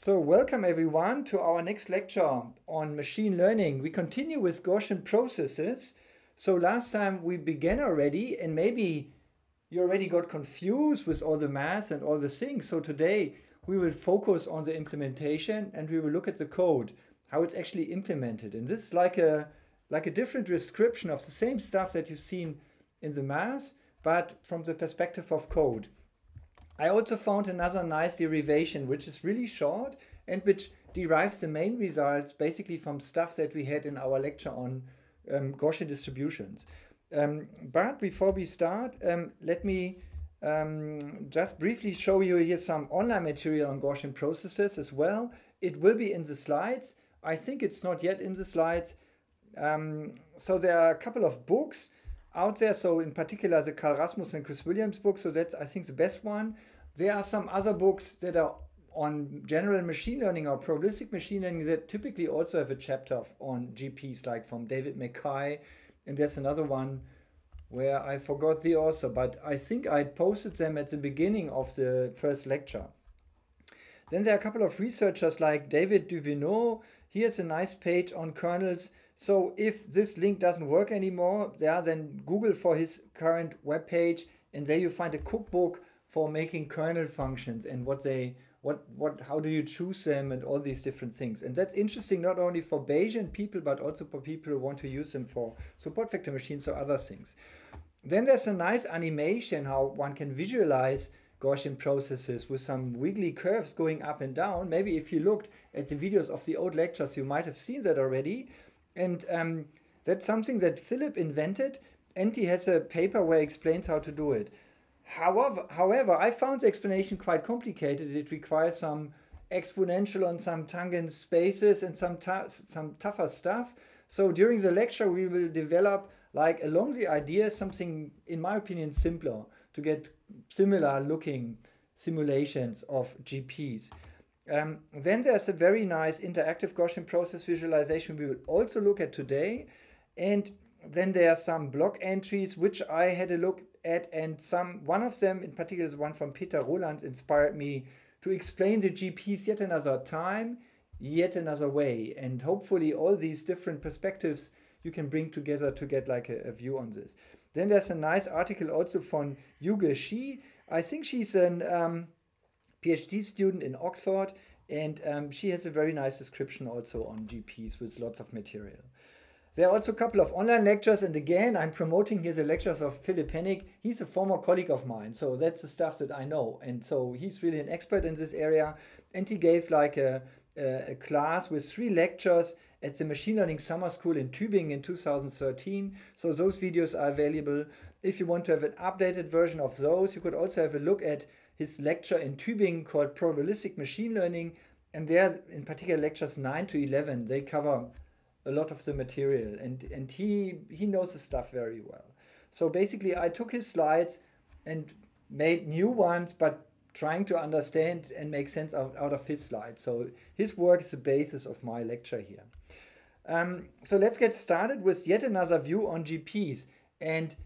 So welcome everyone to our next lecture on machine learning. We continue with Gaussian processes. So last time we began already and maybe you already got confused with all the math and all the things. So today we will focus on the implementation and we will look at the code, how it's actually implemented. And this is like a like a different description of the same stuff that you've seen in the math, but from the perspective of code. I also found another nice derivation, which is really short and which derives the main results basically from stuff that we had in our lecture on um, Gaussian distributions. Um, but before we start, um, let me um, just briefly show you here some online material on Gaussian processes as well. It will be in the slides. I think it's not yet in the slides. Um, so there are a couple of books out there. So in particular, the Carl Rasmussen and Chris Williams book. So that's I think the best one. There are some other books that are on general machine learning or probabilistic machine learning that typically also have a chapter on GPs, like from David MacKay. And there's another one where I forgot the author, but I think I posted them at the beginning of the first lecture. Then there are a couple of researchers like David Duvenaud. Here's a nice page on kernels so if this link doesn't work anymore, yeah, then Google for his current web page, and there you find a cookbook for making kernel functions and what they what what how do you choose them and all these different things. And that's interesting not only for Bayesian people but also for people who want to use them for support vector machines or other things. Then there's a nice animation how one can visualize Gaussian processes with some wiggly curves going up and down. Maybe if you looked at the videos of the old lectures, you might have seen that already. And um, that's something that Philipp invented, and he has a paper where he explains how to do it. However, however, I found the explanation quite complicated. It requires some exponential and some tangent spaces and some some tougher stuff. So during the lecture, we will develop like along the idea something, in my opinion, simpler to get similar looking simulations of GPs. Um, then there's a very nice interactive Gaussian process visualization we will also look at today. And then there are some block entries which I had a look at and some one of them in particular is one from Peter Roelants inspired me to explain the GPs yet another time, yet another way. And hopefully all these different perspectives you can bring together to get like a, a view on this. Then there's a nice article also from Yuge Shi. I think she's an um, PhD student in Oxford, and um, she has a very nice description also on GPs with lots of material. There are also a couple of online lectures, and again, I'm promoting here the lectures of Philipp Hennig. He's a former colleague of mine, so that's the stuff that I know. And so he's really an expert in this area. And he gave like a, a, a class with three lectures at the Machine Learning Summer School in Tübingen in 2013. So those videos are available. If you want to have an updated version of those, you could also have a look at his lecture in Tübingen called Probabilistic Machine Learning. And there, in particular, lectures 9 to 11, they cover a lot of the material. And, and he, he knows the stuff very well. So basically, I took his slides and made new ones, but trying to understand and make sense of, out of his slides. So his work is the basis of my lecture here. Um, so let's get started with yet another view on GPs. And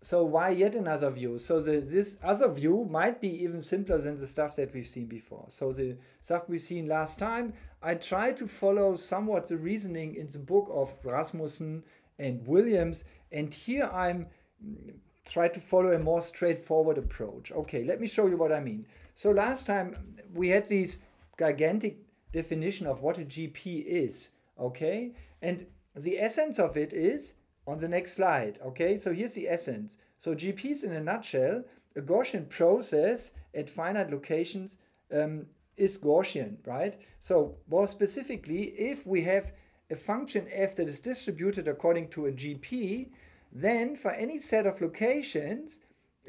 so why yet another view? So the, this other view might be even simpler than the stuff that we've seen before. So the stuff we've seen last time, I try to follow somewhat the reasoning in the book of Rasmussen and Williams. And here I'm mm, try to follow a more straightforward approach. Okay, let me show you what I mean. So last time we had this gigantic definition of what a GP is. Okay, and the essence of it is on the next slide. Okay, so here's the essence. So GPs in a nutshell, a Gaussian process at finite locations um, is Gaussian, right? So more specifically, if we have a function f that is distributed according to a GP, then for any set of locations,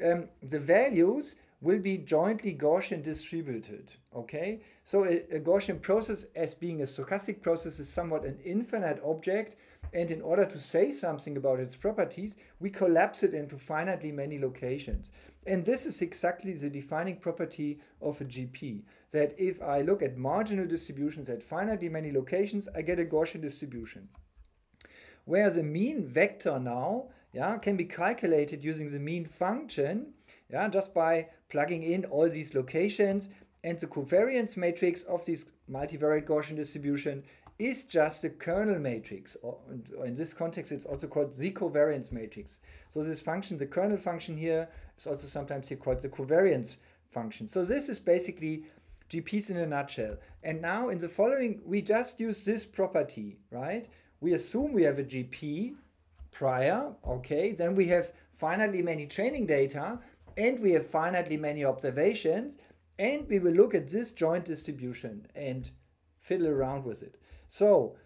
um, the values will be jointly Gaussian distributed. Okay, so a, a, Gaussian process, as being a stochastic process, is somewhat an infinite object and in order to say something about its properties, we collapse it into finitely many locations. And this is exactly the defining property of a GP, that if I look at marginal distributions at finitely many locations, I get a Gaussian distribution. Where the mean vector now yeah, can be calculated using the mean function, yeah, just by plugging in all these locations and the covariance matrix of this multivariate Gaussian distribution is just a kernel matrix. Or, in this context, it's also called the covariance matrix. So this function, the kernel function here, is also sometimes here called the covariance function. So this is basically GPs in a nutshell. And now in the following, we just use this property, right? We assume we have a GP prior, okay? Then we have finitely many training data and we have finitely many observations and we will look at this joint distribution and fiddle around with it. So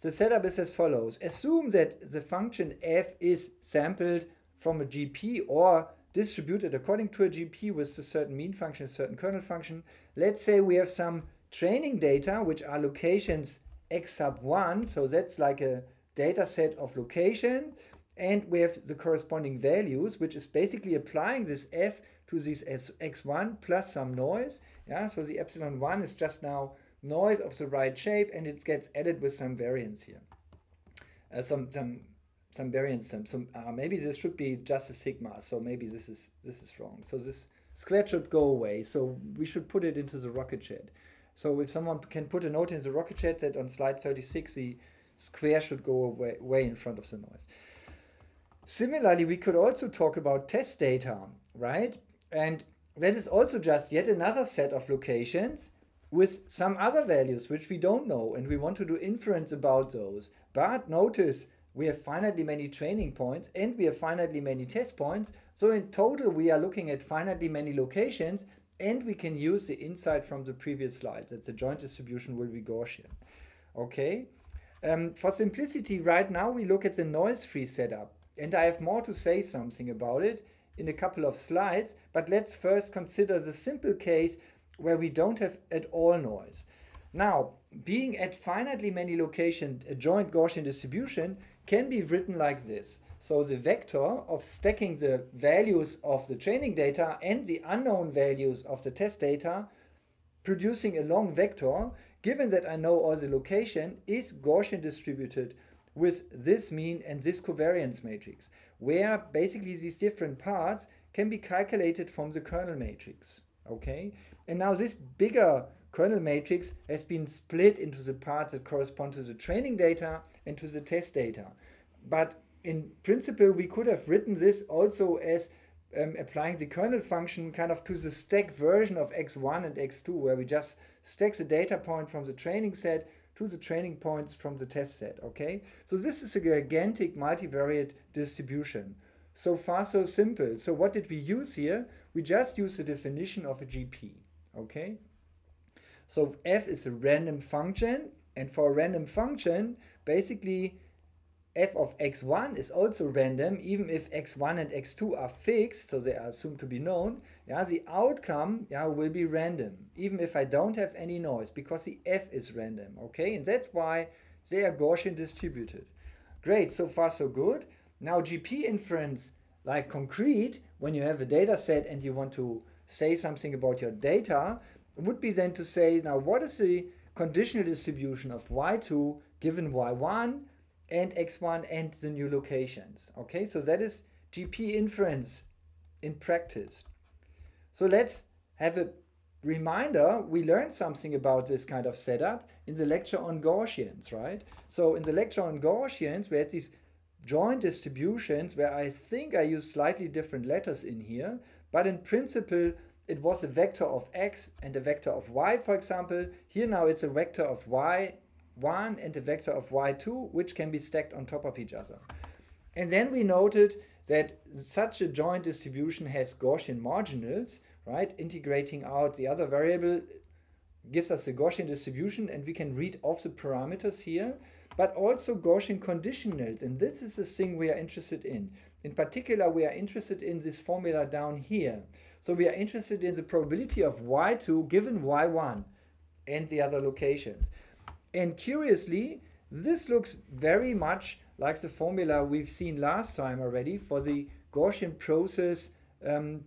the setup is as follows. Assume that the function f is sampled from a GP or distributed according to a GP with a certain mean function, a certain kernel function. Let's say we have some training data, which are locations x sub 1. So that's like a data set of location. And we have the corresponding values, which is basically applying this f to this x1 plus some noise. Yeah, so the epsilon 1 is just now noise of the right shape and it gets added with some variance here. Uh, some some some variance some, some uh, maybe this should be just a sigma so maybe this is this is wrong. So this square should go away so we should put it into the rocket chat so if someone can put a note in the rocket chat that on slide 36 the square should go away, away in front of the noise. Similarly we could also talk about test data right? And that is also just yet another set of locations with some other values which we don't know and we want to do inference about those. But notice we have finitely many training points and we have finitely many test points. So in total we are looking at finitely many locations and we can use the insight from the previous slides that the joint distribution will be Gaussian. Okay. Um, for simplicity, right now we look at the noise-free setup and I have more to say something about it in a couple of slides, but let's first consider the simple case where we don't have at all noise. Now, being at finitely many locations, a joint Gaussian distribution can be written like this. So the vector of stacking the values of the training data and the unknown values of the test data, producing a long vector, given that I know all the location, is Gaussian distributed with this mean and this covariance matrix, where basically these different parts can be calculated from the kernel matrix. Okay, and now this bigger kernel matrix has been split into the parts that correspond to the training data and to the test data. But in principle, we could have written this also as um, applying the kernel function kind of to the stack version of x1 and x2, where we just stack the data point from the training set to the training points from the test set, okay? So this is a gigantic multivariate distribution. So far, so simple. So what did we use here? We just use the definition of a GP okay? So f is a random function, and for a random function, basically f of x1 is also random, even if x1 and x2 are fixed, so they are assumed to be known, yeah, the outcome yeah, will be random, even if I don't have any noise, because the f is random, okay? And that's why they are Gaussian distributed. Great, so far so good. Now GP inference, like concrete, when you have a data set and you want to say something about your data would be then to say, now what is the conditional distribution of y2 given y1 and x1 and the new locations. Okay, so that is GP inference in practice. So let's have a reminder, we learned something about this kind of setup in the lecture on Gaussians, right? So in the lecture on Gaussians, we had these joint distributions where I think I use slightly different letters in here, but in principle, it was a vector of x and a vector of y, for example. Here now it's a vector of y1 and a vector of y2, which can be stacked on top of each other. And then we noted that such a joint distribution has Gaussian marginals, right? Integrating out the other variable gives us the Gaussian distribution and we can read off the parameters here, but also Gaussian conditionals. And this is the thing we are interested in. In particular, we are interested in this formula down here. So we are interested in the probability of y2 given y1 and the other locations. And curiously, this looks very much like the formula we've seen last time already for the Gaussian process um,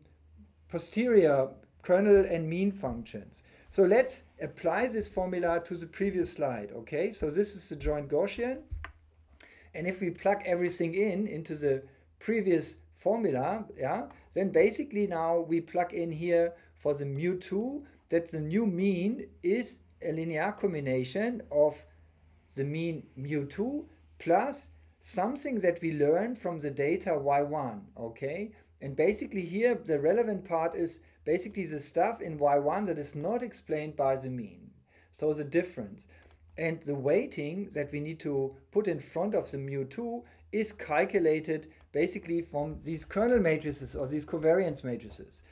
posterior kernel and mean functions. So let's apply this formula to the previous slide, okay? So this is the joint Gaussian. And if we plug everything in into the previous formula, yeah, then basically now we plug in here for the mu2 that the new mean is a linear combination of the mean mu2 plus something that we learned from the data y1, okay? And basically here, the relevant part is basically the stuff in y1 that is not explained by the mean. So the difference. And the weighting that we need to put in front of the mu2 is calculated basically from these kernel matrices or these covariance matrices,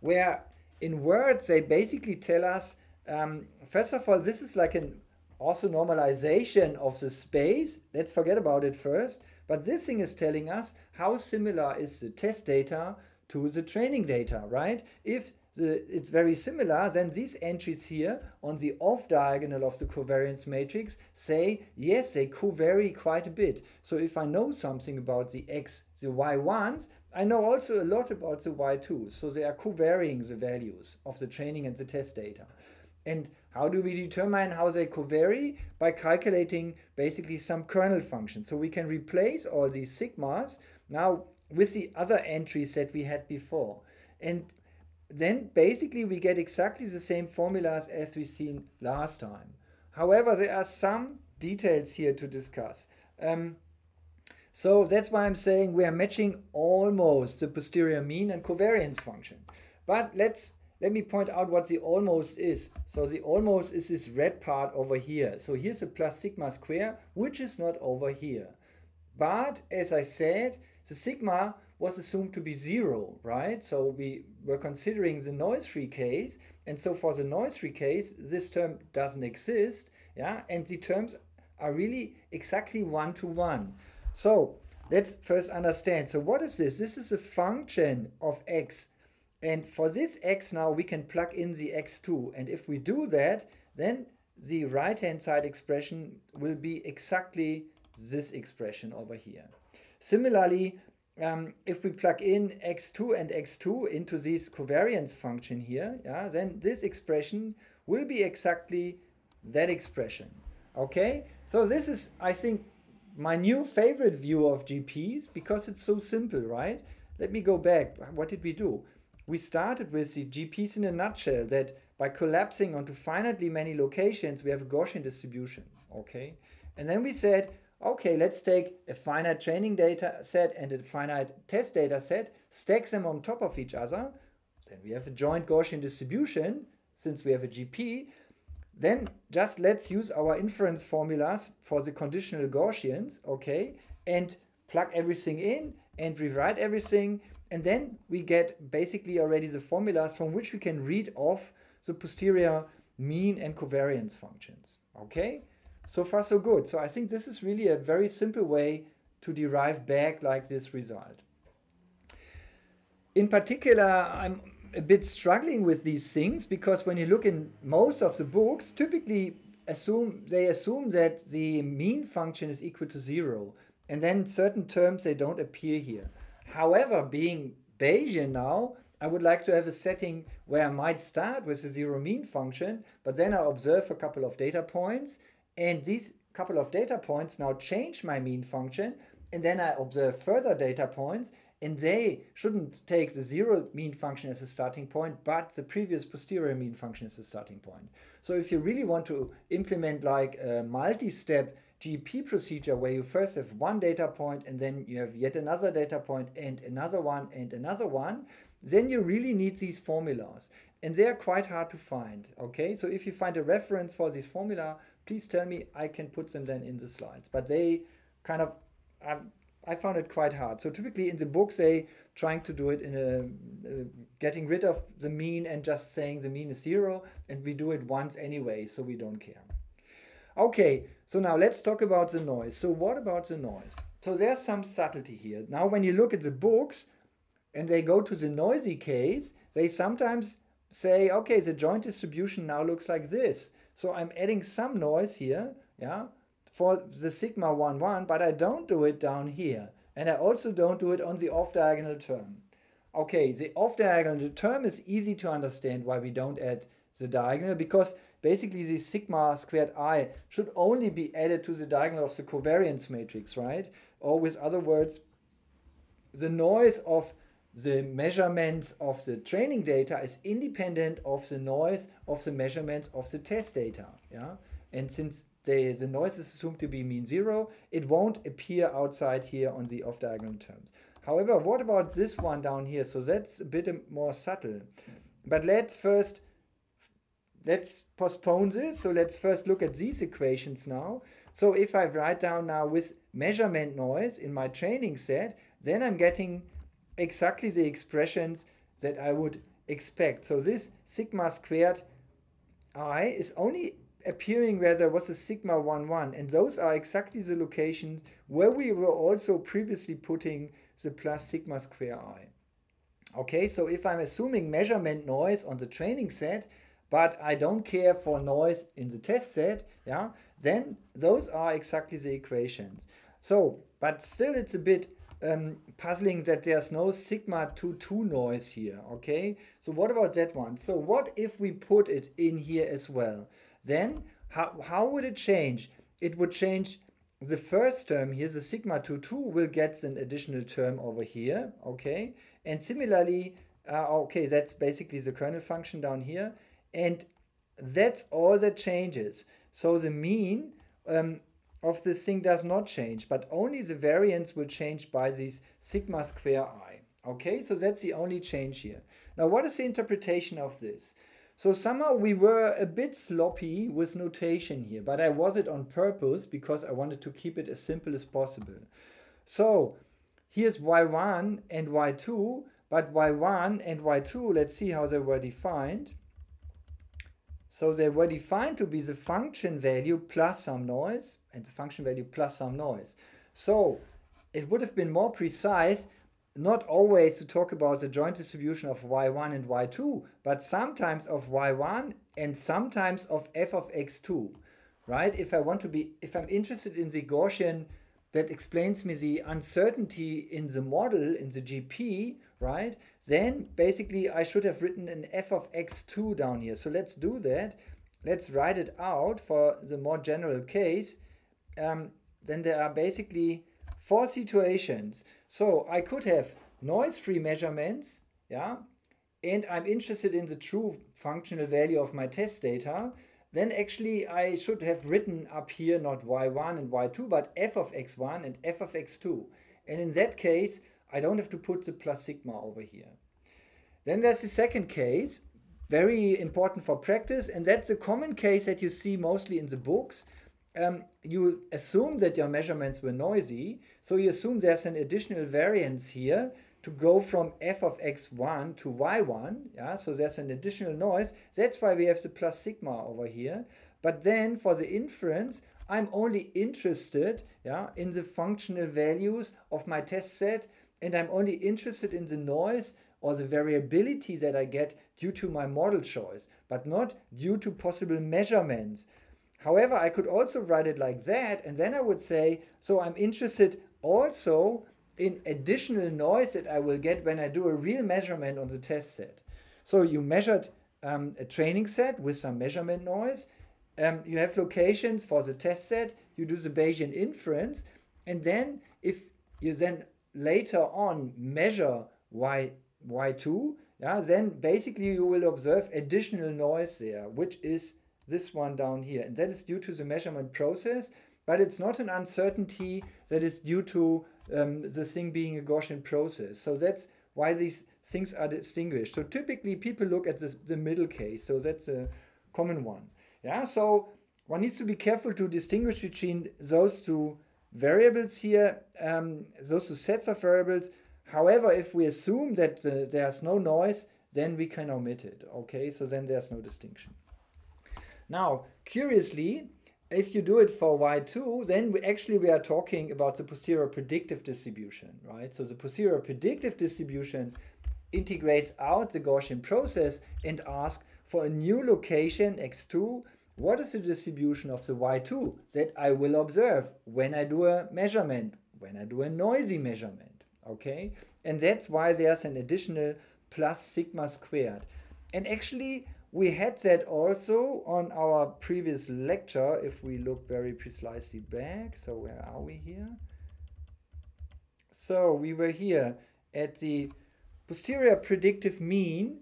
where in words they basically tell us, um, first of all, this is like an orthonormalization of the space. Let's forget about it first. But this thing is telling us how similar is the test data to the training data, right? If the, it's very similar, then these entries here on the off diagonal of the covariance matrix say, yes, they covary quite a bit. So if I know something about the x, the y1s, I know also a lot about the y2s. So they are covarying the values of the training and the test data. And how do we determine how they covary? By calculating basically some kernel function. So we can replace all these sigmas now with the other entries that we had before. And then basically we get exactly the same formulas as we've seen last time. However, there are some details here to discuss. Um, so that's why I'm saying we are matching almost the posterior mean and covariance function. But let's let me point out what the almost is. So the almost is this red part over here. So here's a plus sigma square, which is not over here. But as I said, the sigma was assumed to be zero, right? So we were considering the noise-free case. And so for the noise-free case, this term doesn't exist. Yeah, and the terms are really exactly one-to-one. -one. So let's first understand. So what is this? This is a function of x and for this x now, we can plug in the x2. And if we do that, then the right-hand side expression will be exactly this expression over here. Similarly, um, if we plug in x2 and x2 into this covariance function here, yeah, then this expression will be exactly that expression. Okay, so this is, I think, my new favorite view of GPs because it's so simple, right? Let me go back. What did we do? we started with the GPs in a nutshell that by collapsing onto finitely many locations, we have a Gaussian distribution, okay? And then we said, okay, let's take a finite training data set and a finite test data set, stack them on top of each other. Then we have a joint Gaussian distribution since we have a GP. Then just let's use our inference formulas for the conditional Gaussians, okay? And plug everything in and rewrite everything and then we get basically already the formulas from which we can read off the posterior mean and covariance functions. Okay, so far so good. So I think this is really a very simple way to derive back like this result. In particular, I'm a bit struggling with these things because when you look in most of the books, typically assume they assume that the mean function is equal to zero, and then certain terms they don't appear here. However, being Bayesian now, I would like to have a setting where I might start with a zero mean function, but then I observe a couple of data points, and these couple of data points now change my mean function, and then I observe further data points, and they shouldn't take the zero mean function as a starting point, but the previous posterior mean function as a starting point. So if you really want to implement like a multi-step GP procedure where you first have one data point and then you have yet another data point and another one and another one, then you really need these formulas. And they are quite hard to find, okay? So if you find a reference for this formula, please tell me, I can put them then in the slides. But they kind of, I've, I found it quite hard. So typically in the books, they trying to do it in a, uh, getting rid of the mean and just saying the mean is zero, and we do it once anyway, so we don't care. Okay, so now let's talk about the noise. So what about the noise? So there's some subtlety here. Now when you look at the books and they go to the noisy case, they sometimes say, okay, the joint distribution now looks like this. So I'm adding some noise here, yeah, for the sigma 1, 1, but I don't do it down here. And I also don't do it on the off-diagonal term. Okay, the off-diagonal term is easy to understand why we don't add the diagonal because basically the sigma squared i should only be added to the diagonal of the covariance matrix, right? Or with other words, the noise of the measurements of the training data is independent of the noise of the measurements of the test data. Yeah, and since the, the noise is assumed to be mean zero, it won't appear outside here on the off-diagonal terms. However, what about this one down here? So that's a bit more subtle. But let's first let's postpone this. So let's first look at these equations now. So if I write down now with measurement noise in my training set, then I'm getting exactly the expressions that I would expect. So this sigma squared i is only appearing where there was a sigma 1 1 and those are exactly the locations where we were also previously putting the plus sigma square i. Okay, so if I'm assuming measurement noise on the training set, but I don't care for noise in the test set, yeah, then those are exactly the equations. So, but still it's a bit um, puzzling that there's no sigma 2 2 noise here, okay? So what about that one? So what if we put it in here as well? Then how, how would it change? It would change the first term here, the sigma 2 2 will get an additional term over here, okay? And similarly, uh, okay, that's basically the kernel function down here. And that's all that changes. So the mean um, of this thing does not change, but only the variance will change by this sigma square i. Okay, so that's the only change here. Now, what is the interpretation of this? So somehow we were a bit sloppy with notation here, but I was it on purpose because I wanted to keep it as simple as possible. So here's y1 and y2, but y1 and y2, let's see how they were defined. So they were defined to be the function value plus some noise and the function value plus some noise. So it would have been more precise not always to talk about the joint distribution of y1 and y2, but sometimes of y1 and sometimes of f of x2, right? If I want to be, if I'm interested in the Gaussian that explains me the uncertainty in the model, in the GP, right? Then basically I should have written an f of x2 down here. So let's do that. Let's write it out for the more general case. Um, then there are basically four situations. So I could have noise-free measurements, yeah, and I'm interested in the true functional value of my test data, then actually I should have written up here not y1 and y2, but f of x1 and f of x2. And in that case, I don't have to put the plus sigma over here. Then there's the second case, very important for practice, and that's a common case that you see mostly in the books. Um, you assume that your measurements were noisy, so you assume there's an additional variance here to go from f of x1 to y1, yeah, so there's an additional noise. That's why we have the plus sigma over here. But then for the inference, I'm only interested yeah, in the functional values of my test set and I'm only interested in the noise or the variability that I get due to my model choice, but not due to possible measurements. However, I could also write it like that, and then I would say, so I'm interested also in additional noise that I will get when I do a real measurement on the test set. So you measured um, a training set with some measurement noise. Um, you have locations for the test set. You do the Bayesian inference, and then if you then later on measure y, y2, yeah, then basically you will observe additional noise there, which is this one down here. And that is due to the measurement process, but it's not an uncertainty that is due to um, the thing being a Gaussian process. So that's why these things are distinguished. So typically people look at this, the middle case. So that's a common one. Yeah, so one needs to be careful to distinguish between those two variables here, um, those two sets of variables. However, if we assume that uh, there's no noise, then we can omit it. Okay, so then there's no distinction. Now, curiously, if you do it for y2, then we actually we are talking about the posterior predictive distribution, right? So the posterior predictive distribution integrates out the Gaussian process and asks for a new location x2 what is the distribution of the y2 that I will observe when I do a measurement, when I do a noisy measurement, okay? And that's why there's an additional plus sigma squared. And actually, we had that also on our previous lecture, if we look very precisely back. So where are we here? So we were here at the posterior predictive mean.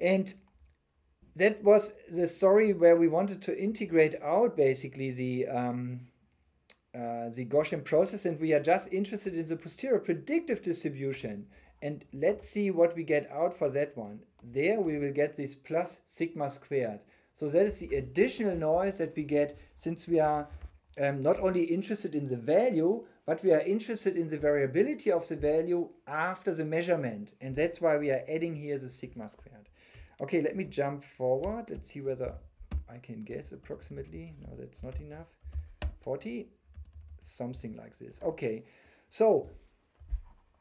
And that was the story where we wanted to integrate out basically the um, uh, the Gaussian process, and we are just interested in the posterior predictive distribution. And let's see what we get out for that one. There we will get this plus sigma squared. So that is the additional noise that we get since we are um, not only interested in the value, but we are interested in the variability of the value after the measurement. And that's why we are adding here the sigma squared. Okay, let me jump forward. Let's see whether I can guess approximately. No, that's not enough. 40, something like this. Okay, so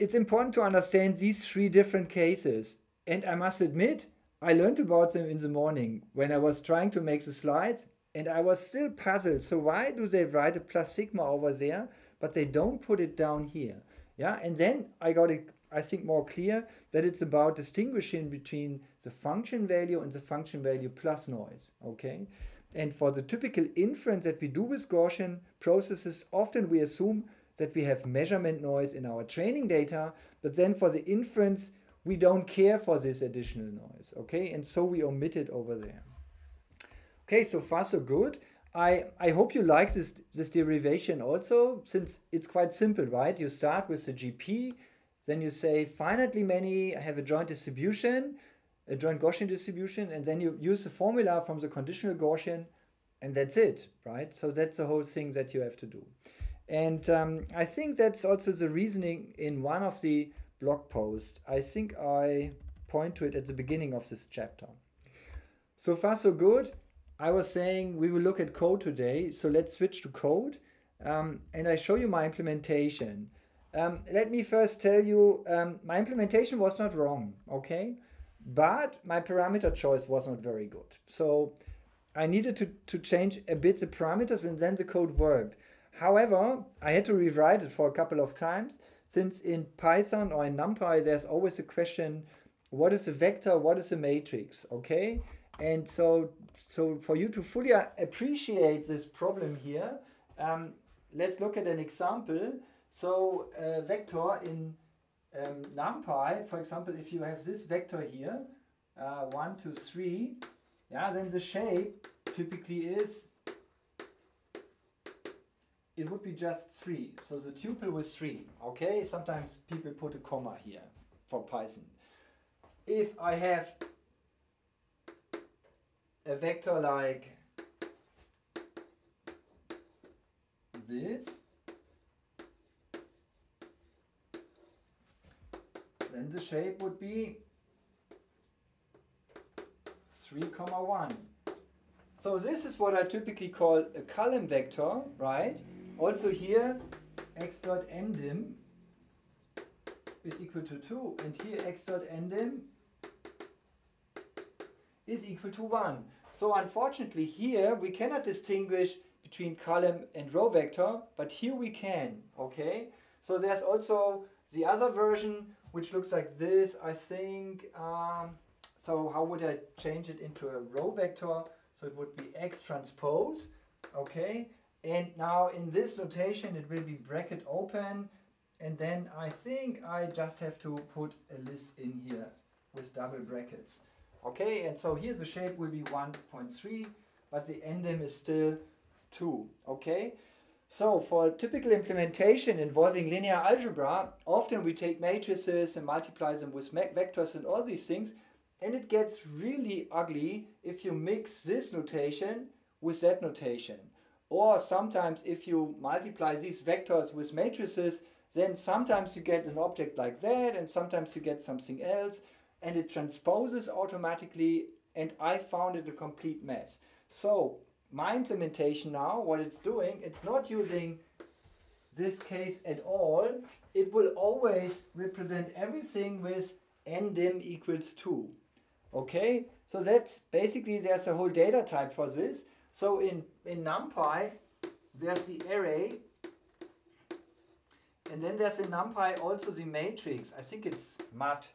it's important to understand these three different cases. And I must admit, I learned about them in the morning when I was trying to make the slides and I was still puzzled. So why do they write a plus sigma over there, but they don't put it down here? Yeah, and then I got it, I think, more clear that it's about distinguishing between the function value and the function value plus noise, okay? And for the typical inference that we do with Gaussian processes, often we assume that we have measurement noise in our training data, but then for the inference, we don't care for this additional noise, okay? And so we omit it over there. Okay, so far so good. I, I hope you like this, this derivation also, since it's quite simple, right? You start with the GP, then you say finitely many have a joint distribution, a joint Gaussian distribution, and then you use the formula from the conditional Gaussian, and that's it, right? So that's the whole thing that you have to do. And um, I think that's also the reasoning in one of the blog posts. I think I point to it at the beginning of this chapter. So far, so good. I was saying we will look at code today, so let's switch to code. Um, and I show you my implementation. Um, let me first tell you, um, my implementation was not wrong, okay? But my parameter choice was not very good. So I needed to, to change a bit the parameters and then the code worked. However, I had to rewrite it for a couple of times since in Python or in NumPy, there's always a question, what is a vector, what is a matrix, okay? And so, so for you to fully appreciate this problem here, um, let's look at an example. So a vector in um, NumPy, for example, if you have this vector here, uh, 1, 2, 3, yeah, then the shape typically is it would be just 3. So the tuple was 3. Okay, sometimes people put a comma here for Python. If I have a vector like this, then the shape would be 3 comma 1. So this is what I typically call a column vector, right? Also here, x dot is equal to 2, and here x dot is equal to 1. So unfortunately here we cannot distinguish between column and row vector, but here we can, okay? So there's also the other version which looks like this, I think. Um, so how would I change it into a row vector? So it would be x transpose, okay? And now in this notation, it will be bracket open. And then I think I just have to put a list in here with double brackets. Okay, and so here the shape will be 1.3, but the ndim is still 2. Okay, so for typical implementation involving linear algebra, often we take matrices and multiply them with vectors and all these things, and it gets really ugly if you mix this notation with that notation. Or sometimes if you multiply these vectors with matrices, then sometimes you get an object like that and sometimes you get something else and it transposes automatically and I found it a complete mess. So my implementation now, what it's doing, it's not using this case at all. It will always represent everything with ndim equals 2. Okay, so that's basically there's a whole data type for this. So in, in NumPy, there's the array, and then there's in NumPy also the matrix. I think it's mat.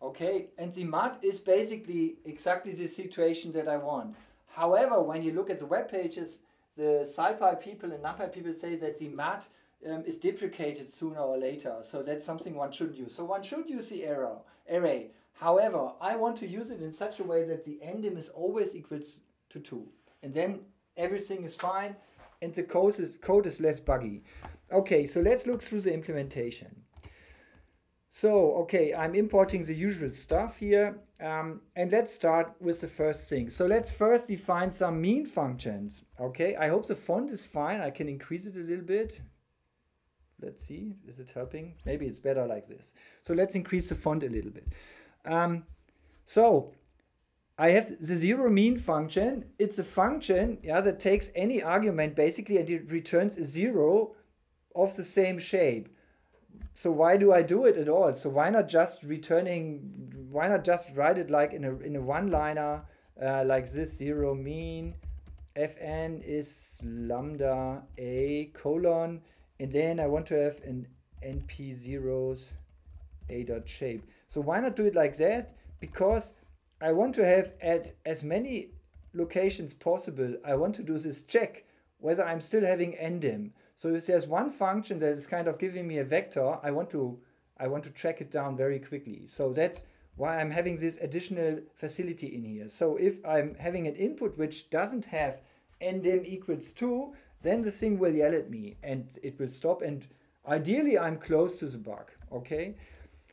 Okay, and the mat is basically exactly the situation that I want. However, when you look at the web pages, the SciPy people and NumPy people say that the mat um, is deprecated sooner or later. So that's something one should use. So one should use the array. However, I want to use it in such a way that the ndim is always equals to 2. And then everything is fine and the code is, code is less buggy. Okay, so let's look through the implementation. So, okay, I'm importing the usual stuff here. Um, and let's start with the first thing. So let's first define some mean functions. Okay, I hope the font is fine. I can increase it a little bit. Let's see, is it helping? Maybe it's better like this. So let's increase the font a little bit. Um, so I have the zero mean function. It's a function yeah, that takes any argument basically and it returns a zero of the same shape. So why do I do it at all? So why not just returning, why not just write it like in a, in a one-liner uh, like this, zero mean, fn is lambda a colon, and then I want to have an np zeros a dot shape. So why not do it like that? Because I want to have at as many locations possible, I want to do this check whether I'm still having ndim. So if there's one function that is kind of giving me a vector, I want to I want to track it down very quickly. So that's why I'm having this additional facility in here. So if I'm having an input which doesn't have ndim equals 2, then the thing will yell at me and it will stop and ideally I'm close to the bug, okay?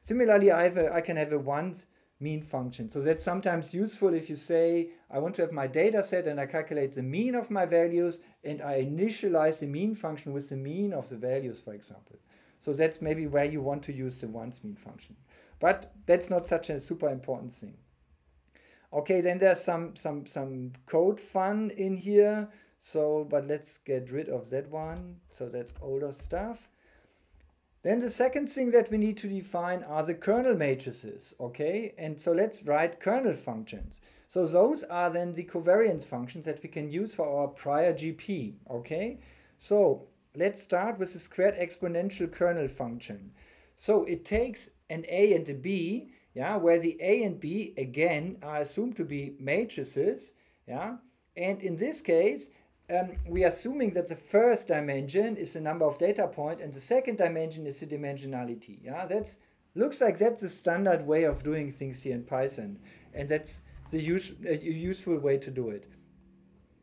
Similarly, I, have a, I can have a once mean function. So that's sometimes useful if you say, I want to have my data set and I calculate the mean of my values and I initialize the mean function with the mean of the values, for example. So that's maybe where you want to use the once mean function. But that's not such a super important thing. Okay, then there's some, some, some code fun in here. So, but let's get rid of that one. So that's older stuff. Then the second thing that we need to define are the kernel matrices, okay? And so let's write kernel functions. So those are then the covariance functions that we can use for our prior GP, okay? So let's start with the squared exponential kernel function. So it takes an A and a B, yeah, where the A and B again are assumed to be matrices, yeah? And in this case, um, we are assuming that the first dimension is the number of data points point and the second dimension is the dimensionality. Yeah, that's looks like that's the standard way of doing things here in Python, and that's the use, uh, useful way to do it.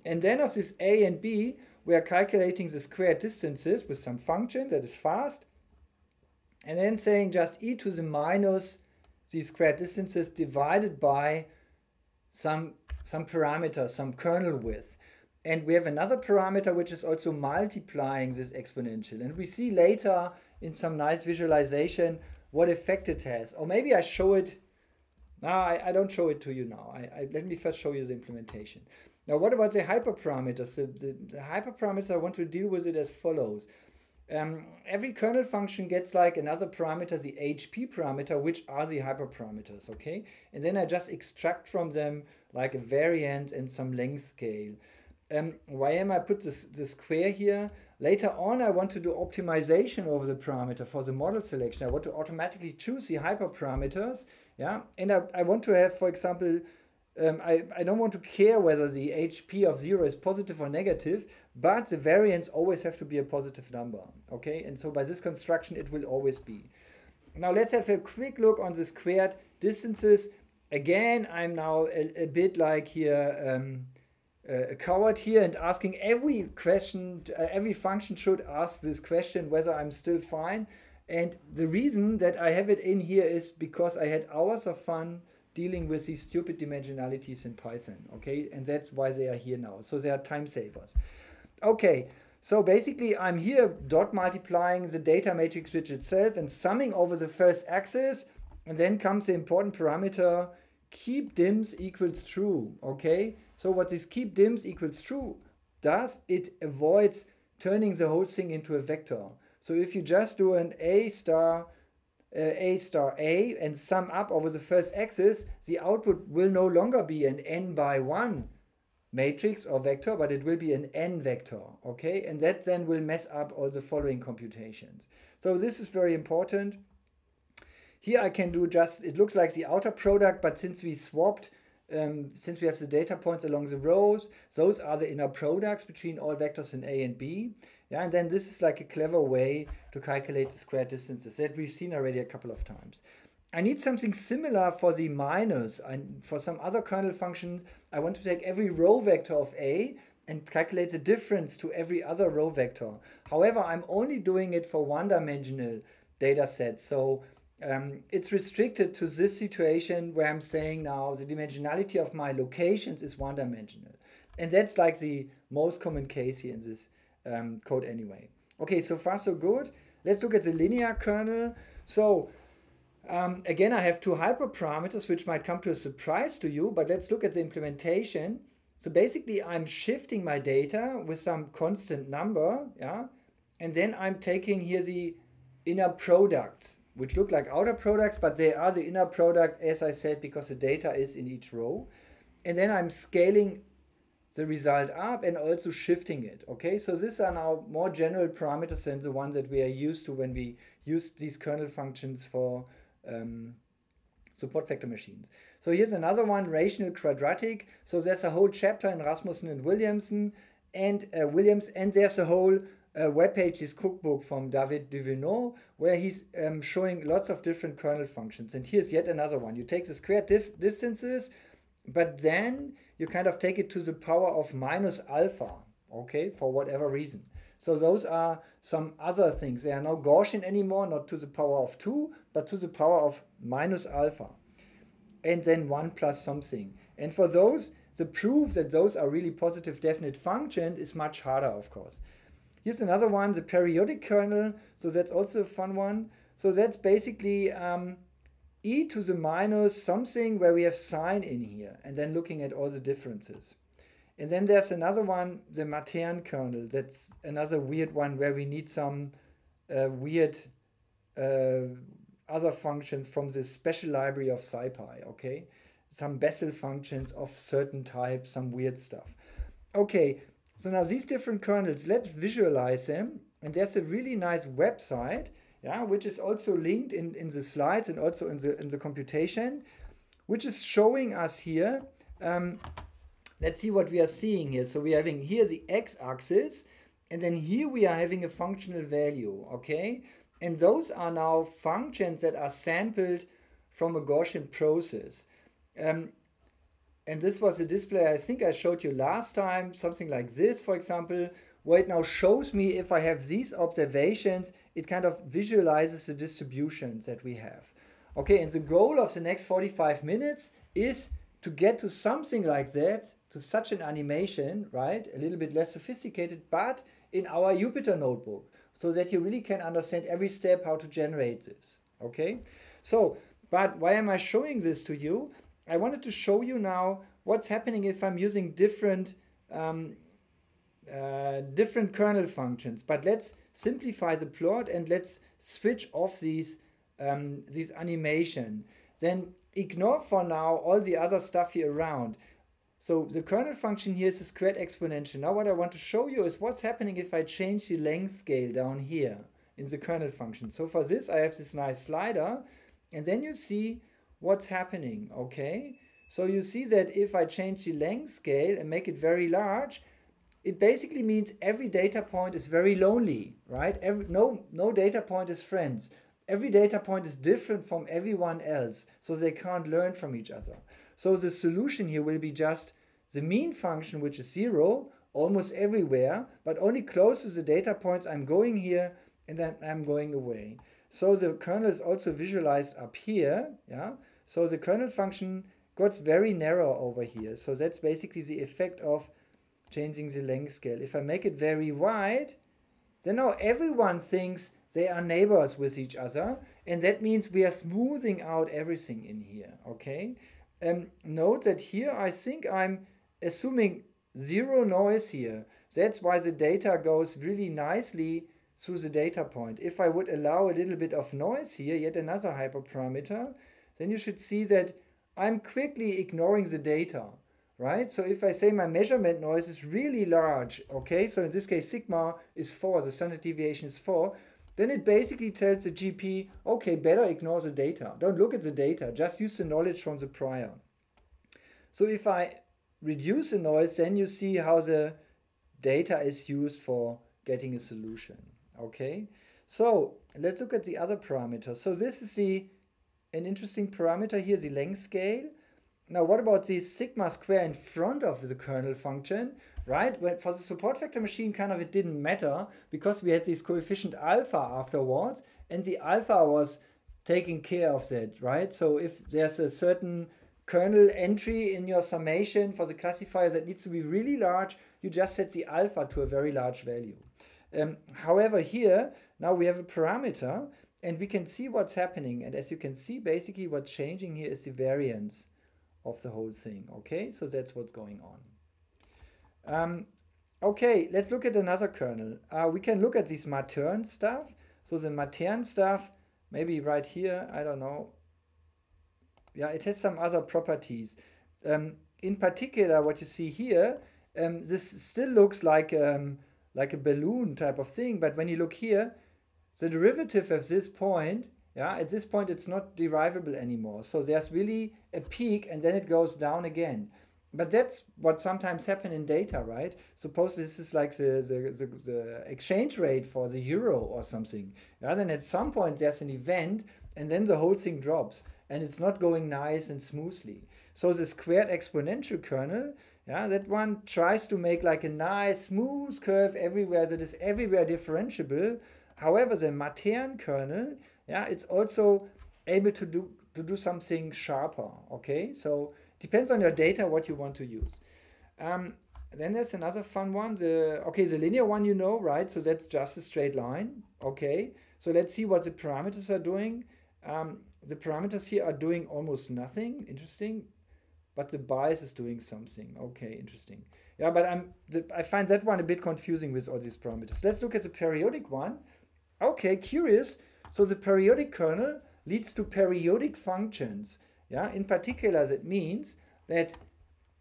And then of this a and b, we are calculating the squared distances with some function that is fast, and then saying just e to the minus these squared distances divided by some some parameter, some kernel width. And we have another parameter which is also multiplying this exponential. And we see later in some nice visualization what effect it has. Or maybe I show it. No, I, I don't show it to you now. I, I, let me first show you the implementation. Now, what about the hyperparameters? The, the, the hyperparameters, I want to deal with it as follows. Um, every kernel function gets like another parameter, the HP parameter, which are the hyperparameters, okay? And then I just extract from them like a variance and some length scale. Um, why am I put this, the square here? Later on, I want to do optimization over the parameter for the model selection. I want to automatically choose the hyperparameters. Yeah, and I, I want to have, for example, um, I, I don't want to care whether the HP of zero is positive or negative, but the variance always have to be a positive number. Okay, and so by this construction, it will always be. Now let's have a quick look on the squared distances. Again, I'm now a, a bit like here. Um, uh, a coward here and asking every question, uh, every function should ask this question whether I'm still fine. And the reason that I have it in here is because I had hours of fun dealing with these stupid dimensionalities in Python. Okay, and that's why they are here now. So they are time savers. Okay, so basically I'm here dot multiplying the data matrix which itself and summing over the first axis. And then comes the important parameter keep dims equals true. Okay, so what this keep dims equals true does, it avoids turning the whole thing into a vector. So if you just do an A star uh, A star A and sum up over the first axis, the output will no longer be an n by 1 matrix or vector, but it will be an n vector, okay? And that then will mess up all the following computations. So this is very important. Here I can do just, it looks like the outer product, but since we swapped um, since we have the data points along the rows, those are the inner products between all vectors in A and B. Yeah, and then this is like a clever way to calculate the square distances that we've seen already a couple of times. I need something similar for the minus. And for some other kernel functions, I want to take every row vector of A and calculate the difference to every other row vector. However, I'm only doing it for one-dimensional data sets. So um, it's restricted to this situation where I'm saying now the dimensionality of my locations is one-dimensional. And that's like the most common case here in this um, code anyway. Okay, so far so good. Let's look at the linear kernel. So um, again, I have two hyperparameters, which might come to a surprise to you, but let's look at the implementation. So basically, I'm shifting my data with some constant number, yeah, and then I'm taking here the inner products, which look like outer products, but they are the inner products, as I said, because the data is in each row. And then I'm scaling the result up and also shifting it. Okay, so these are now more general parameters than the ones that we are used to when we use these kernel functions for um, support vector machines. So here's another one, rational quadratic. So there's a whole chapter in Rasmussen and Williamson and uh, Williams, and there's a whole uh, web page, his cookbook from David Duvenaud, where he's um, showing lots of different kernel functions. And here's yet another one. You take the square distances, but then you kind of take it to the power of minus alpha, okay, for whatever reason. So those are some other things. They are not Gaussian anymore, not to the power of 2, but to the power of minus alpha. And then 1 plus something. And for those, the proof that those are really positive definite functions is much harder, of course. Here's another one, the periodic kernel. So that's also a fun one. So that's basically um, e to the minus something where we have sine in here, and then looking at all the differences. And then there's another one, the Matern kernel. That's another weird one where we need some uh, weird uh, other functions from the special library of SciPy, okay? Some Bessel functions of certain type, some weird stuff. Okay, so now these different kernels, let's visualize them. And there's a really nice website, yeah, which is also linked in, in the slides and also in the, in the computation, which is showing us here um, let's see what we are seeing here. So we are having here the x-axis, and then here we are having a functional value, okay? And those are now functions that are sampled from a Gaussian process. Um, and this was a display I think I showed you last time, something like this, for example, where it now shows me if I have these observations, it kind of visualizes the distributions that we have. Okay, and the goal of the next 45 minutes is to get to something like that to such an animation, right? A little bit less sophisticated, but in our Jupyter notebook, so that you really can understand every step how to generate this. Okay? So, but why am I showing this to you? I wanted to show you now what's happening if I'm using different um, uh, different kernel functions. But let's simplify the plot and let's switch off these um, these animation. Then ignore for now all the other stuff here around. So the kernel function here is a squared exponential. Now what I want to show you is what's happening if I change the length scale down here in the kernel function. So for this I have this nice slider and then you see what's happening, okay? So you see that if I change the length scale and make it very large, it basically means every data point is very lonely, right? Every, no, no data point is friends. Every data point is different from everyone else, so they can't learn from each other. So the solution here will be just the mean function, which is zero, almost everywhere, but only close to the data points I'm going here and then I'm going away. So the kernel is also visualized up here. Yeah. So the kernel function got very narrow over here. So that's basically the effect of changing the length scale. If I make it very wide, then now everyone thinks they are neighbors with each other. And that means we are smoothing out everything in here. Okay um, note that here I think I'm assuming zero noise here. That's why the data goes really nicely through the data point. If I would allow a little bit of noise here, yet another hyperparameter, then you should see that I'm quickly ignoring the data, right? So if I say my measurement noise is really large, okay, so in this case sigma is 4, the standard deviation is 4, then it basically tells the GP, okay, better ignore the data. Don't look at the data, just use the knowledge from the prior. So if I reduce the noise, then you see how the data is used for getting a solution. Okay, so let's look at the other parameters. So this is the an interesting parameter here, the length scale. Now, what about the sigma square in front of the kernel function, right? For the support vector machine, kind of it didn't matter because we had this coefficient alpha afterwards, and the alpha was taking care of that, right? So if there's a certain kernel entry in your summation for the classifier that needs to be really large, you just set the alpha to a very large value. Um, however, here, now we have a parameter and we can see what's happening. And as you can see, basically what's changing here is the variance of the whole thing. Okay, so that's what's going on. Um, okay, let's look at another kernel. Uh, we can look at this matern stuff. So the matern stuff, maybe right here, I don't know. Yeah, it has some other properties. Um, in particular, what you see here, um, this still looks like um, like a balloon type of thing. But when you look here, the derivative of this point yeah, at this point it's not derivable anymore. So there's really a peak and then it goes down again. But that's what sometimes happen in data, right? Suppose this is like the, the, the, the exchange rate for the euro or something. Yeah, then at some point there's an event and then the whole thing drops and it's not going nice and smoothly. So the squared exponential kernel, yeah, that one tries to make like a nice smooth curve everywhere that is everywhere differentiable. However, the Matern kernel, yeah it's also able to do to do something sharper okay? So depends on your data what you want to use. Um, then there's another fun one the okay the linear one you know right? So that's just a straight line okay? So let's see what the parameters are doing. Um, the parameters here are doing almost nothing interesting but the bias is doing something okay interesting yeah but i'm the, i find that one a bit confusing with all these parameters let's look at the periodic one okay curious so the periodic kernel leads to periodic functions. Yeah, in particular, that means that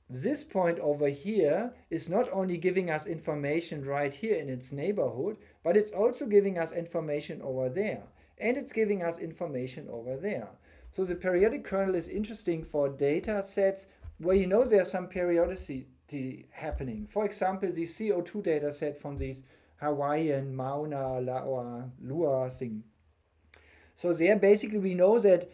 this point over here is not only giving us information right here in its neighborhood, but it's also giving us information over there. And it's giving us information over there. So the periodic kernel is interesting for data sets where you know there's some periodicity happening. For example, the CO2 data set from these Hawaiian Mauna Loa Lua thing. So there basically we know that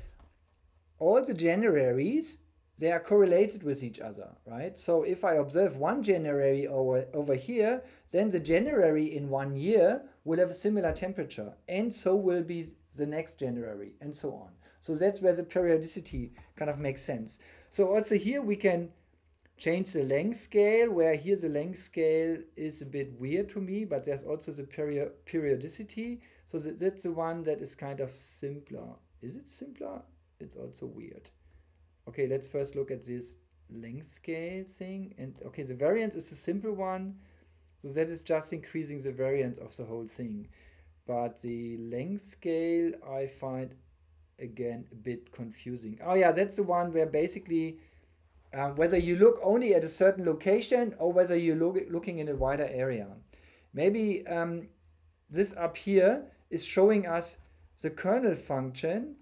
all the Januaries, they are correlated with each other, right? So if I observe one January over, over here, then the January in one year will have a similar temperature and so will be the next January and so on. So that's where the periodicity kind of makes sense. So also here we can change the length scale where here the length scale is a bit weird to me, but there's also the peri periodicity. So that's the one that is kind of simpler. Is it simpler? It's also weird. Okay, let's first look at this length scale thing. And okay, the variance is a simple one. So that is just increasing the variance of the whole thing. But the length scale I find again a bit confusing. Oh yeah, that's the one where basically um, whether you look only at a certain location or whether you're look, looking in a wider area. Maybe um, this up here is showing us the kernel function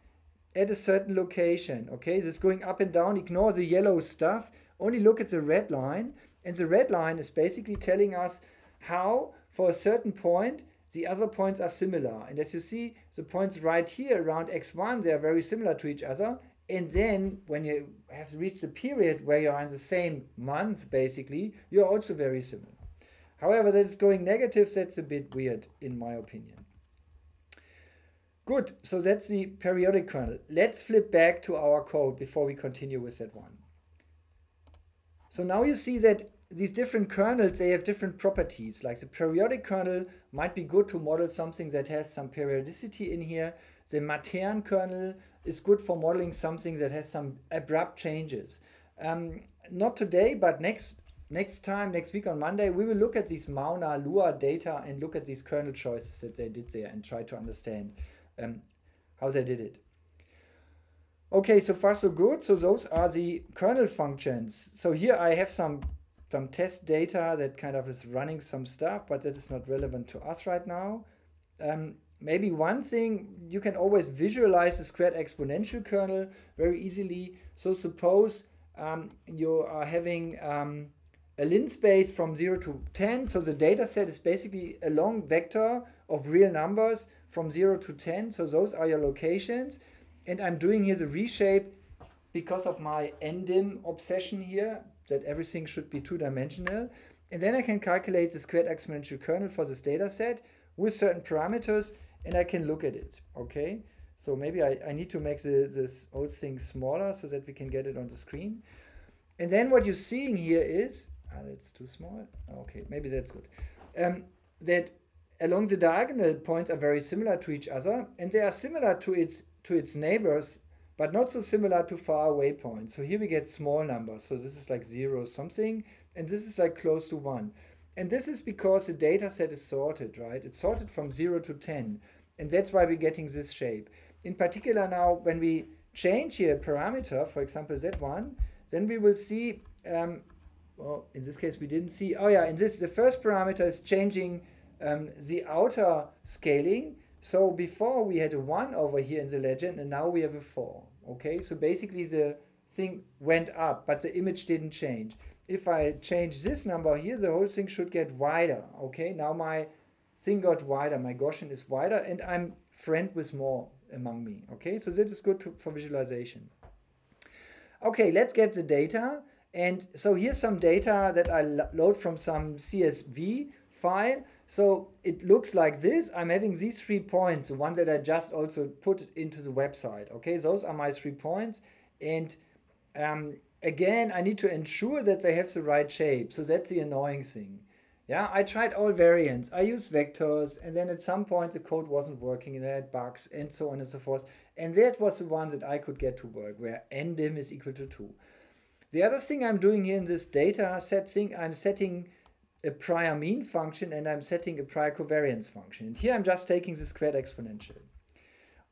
at a certain location. Okay, this is going up and down, ignore the yellow stuff, only look at the red line. And the red line is basically telling us how, for a certain point, the other points are similar. And as you see, the points right here around x1, they are very similar to each other. And then when you have reached the period where you're in the same month, basically, you're also very similar. However, that is going negative, that's a bit weird in my opinion. Good, so that's the periodic kernel. Let's flip back to our code before we continue with that one. So now you see that these different kernels, they have different properties. Like the periodic kernel might be good to model something that has some periodicity in here. The Matern kernel is good for modeling something that has some abrupt changes. Um, not today, but next next time, next week on Monday, we will look at these Mauna Loa data and look at these kernel choices that they did there and try to understand um, how they did it. Okay, so far so good. So those are the kernel functions. So here I have some some test data that kind of is running some stuff, but that is not relevant to us right now. Um, maybe one thing you can always visualize the squared exponential kernel very easily. So suppose um, you are having um, a lin space from 0 to 10. So the data set is basically a long vector of real numbers from 0 to 10. So those are your locations. And I'm doing here the reshape because of my NDIM obsession here, that everything should be two-dimensional. And then I can calculate the squared exponential kernel for this data set with certain parameters, and I can look at it, okay? So maybe I, I need to make the, this old thing smaller so that we can get it on the screen. And then what you're seeing here is, ah, that's too small. Okay, maybe that's good. Um, that along the diagonal points are very similar to each other, and they are similar to its to its neighbors, but not so similar to far away points. So here we get small numbers. So this is like zero something, and this is like close to one. And this is because the data set is sorted, right? It's sorted from zero to 10. And that's why we're getting this shape. In particular now, when we change here a parameter, for example, Z1, then we will see, um, well, in this case, we didn't see, oh yeah, in this, the first parameter is changing um, the outer scaling. So before we had a 1 over here in the legend, and now we have a 4. Okay, so basically the thing went up, but the image didn't change. If I change this number here, the whole thing should get wider. Okay, now my thing got wider, my Gaussian is wider, and I'm friend with more among me. Okay, so this is good to, for visualization. Okay, let's get the data. And so here's some data that I load from some CSV file. So it looks like this. I'm having these three points, the one that I just also put into the website. Okay, those are my three points. And um, again, I need to ensure that they have the right shape. So that's the annoying thing. Yeah, I tried all variants. I used vectors, and then at some point the code wasn't working, and I had bugs, and so on and so forth. And that was the one that I could get to work, where ndim is equal to 2. The other thing I'm doing here in this data set thing, I'm setting a prior mean function and I'm setting a prior covariance function. And here I'm just taking the squared exponential.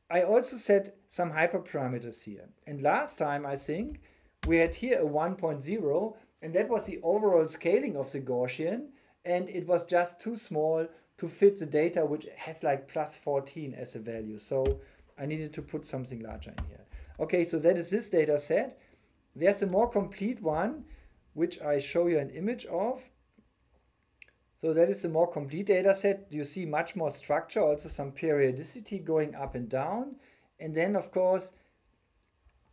I also set some hyperparameters here. And last time, I think, we had here a 1.0, and that was the overall scaling of the Gaussian and it was just too small to fit the data which has like plus 14 as a value. So I needed to put something larger in here. Okay, so that is this data set. There's a more complete one, which I show you an image of. So that is a more complete data set. You see much more structure, also some periodicity going up and down. And then, of course,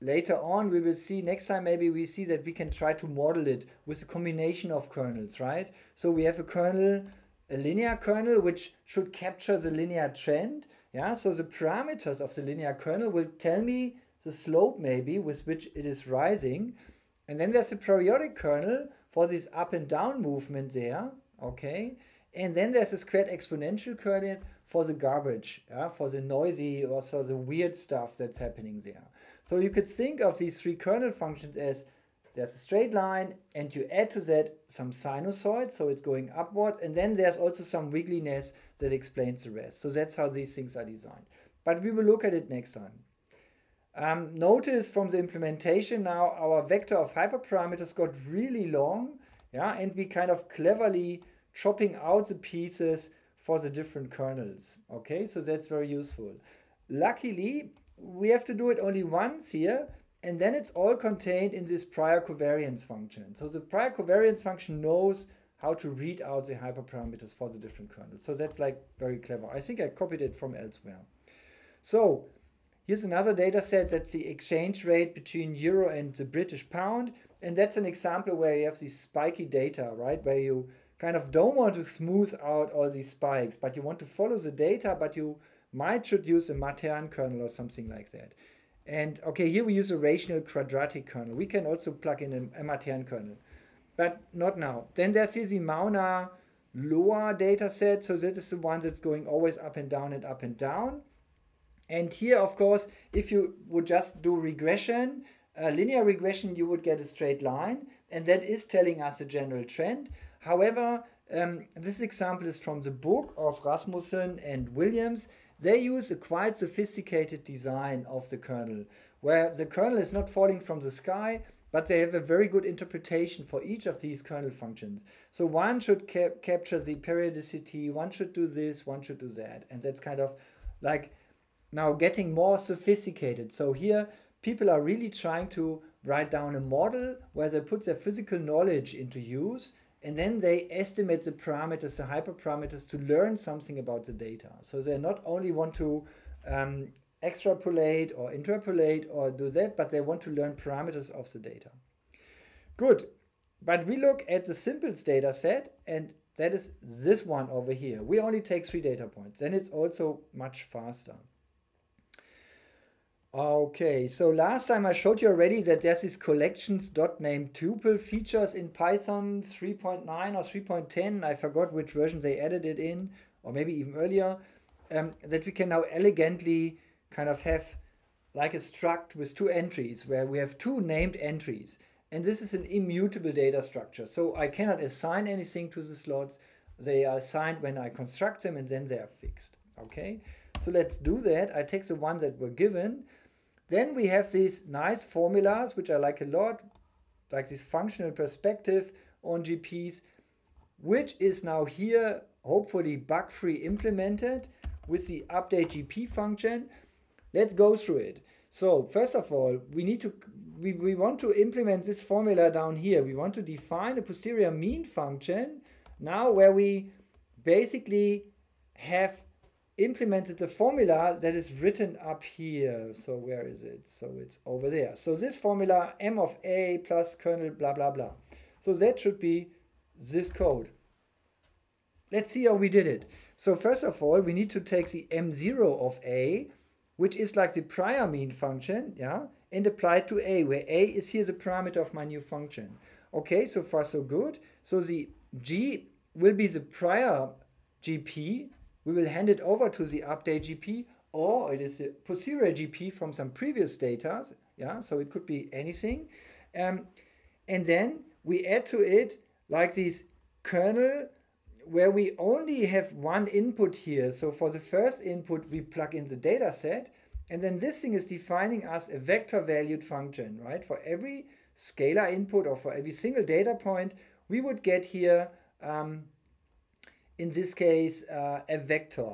later on we will see next time maybe we see that we can try to model it with a combination of kernels right so we have a kernel a linear kernel which should capture the linear trend yeah so the parameters of the linear kernel will tell me the slope maybe with which it is rising and then there's a periodic kernel for this up and down movement there okay and then there's a squared exponential kernel for the garbage yeah for the noisy or so the weird stuff that's happening there so you could think of these three kernel functions as there's a straight line and you add to that some sinusoid, so it's going upwards, and then there's also some wiggliness that explains the rest. So that's how these things are designed. But we will look at it next time. Um, notice from the implementation now our vector of hyperparameters got really long, yeah, and we kind of cleverly chopping out the pieces for the different kernels. Okay, so that's very useful. Luckily, we have to do it only once here, and then it's all contained in this prior covariance function. So the prior covariance function knows how to read out the hyperparameters for the different kernels. So that's like very clever. I think I copied it from elsewhere. So here's another data set that's the exchange rate between euro and the British pound. And that's an example where you have these spiky data, right? Where you kind of don't want to smooth out all these spikes, but you want to follow the data, but you might should use a Matern kernel or something like that. And okay, here we use a rational quadratic kernel. We can also plug in a, a Matern kernel, but not now. Then there's here the Mauna Loa data set. So that is the one that's going always up and down and up and down. And here, of course, if you would just do regression, uh, linear regression, you would get a straight line. And that is telling us a general trend. However, um, this example is from the book of Rasmussen and Williams. They use a quite sophisticated design of the kernel, where the kernel is not falling from the sky, but they have a very good interpretation for each of these kernel functions. So one should cap capture the periodicity, one should do this, one should do that. And that's kind of like now getting more sophisticated. So here people are really trying to write down a model where they put their physical knowledge into use and then they estimate the parameters, the hyperparameters to learn something about the data. So they not only want to um, extrapolate or interpolate or do that, but they want to learn parameters of the data. Good, but we look at the simplest data set and that is this one over here. We only take three data points, and it's also much faster. Okay, so last time I showed you already that there's this collections.namedtuple features in Python 3.9 or 3.10. I forgot which version they added it in, or maybe even earlier, um, that we can now elegantly kind of have like a struct with two entries where we have two named entries. And this is an immutable data structure. So I cannot assign anything to the slots. They are assigned when I construct them and then they are fixed. Okay, so let's do that. I take the one that were given. Then we have these nice formulas, which I like a lot, like this functional perspective on GPs, which is now here, hopefully bug-free implemented with the update GP function. Let's go through it. So first of all, we need to we, we want to implement this formula down here. We want to define a posterior mean function now where we basically have implemented the formula that is written up here. So where is it? So it's over there. So this formula m of a plus kernel blah blah blah. So that should be this code. Let's see how we did it. So first of all, we need to take the m0 of a, which is like the prior mean function, yeah, and apply it to a, where a is here the parameter of my new function. Okay, so far so good. So the g will be the prior gp. We will hand it over to the update gp, or it is the posterior gp from some previous data. Yeah, so it could be anything. Um, and then we add to it like this kernel where we only have one input here. So for the first input, we plug in the data set. And then this thing is defining us a vector valued function, right? For every scalar input or for every single data point, we would get here, um, in this case, uh, a vector.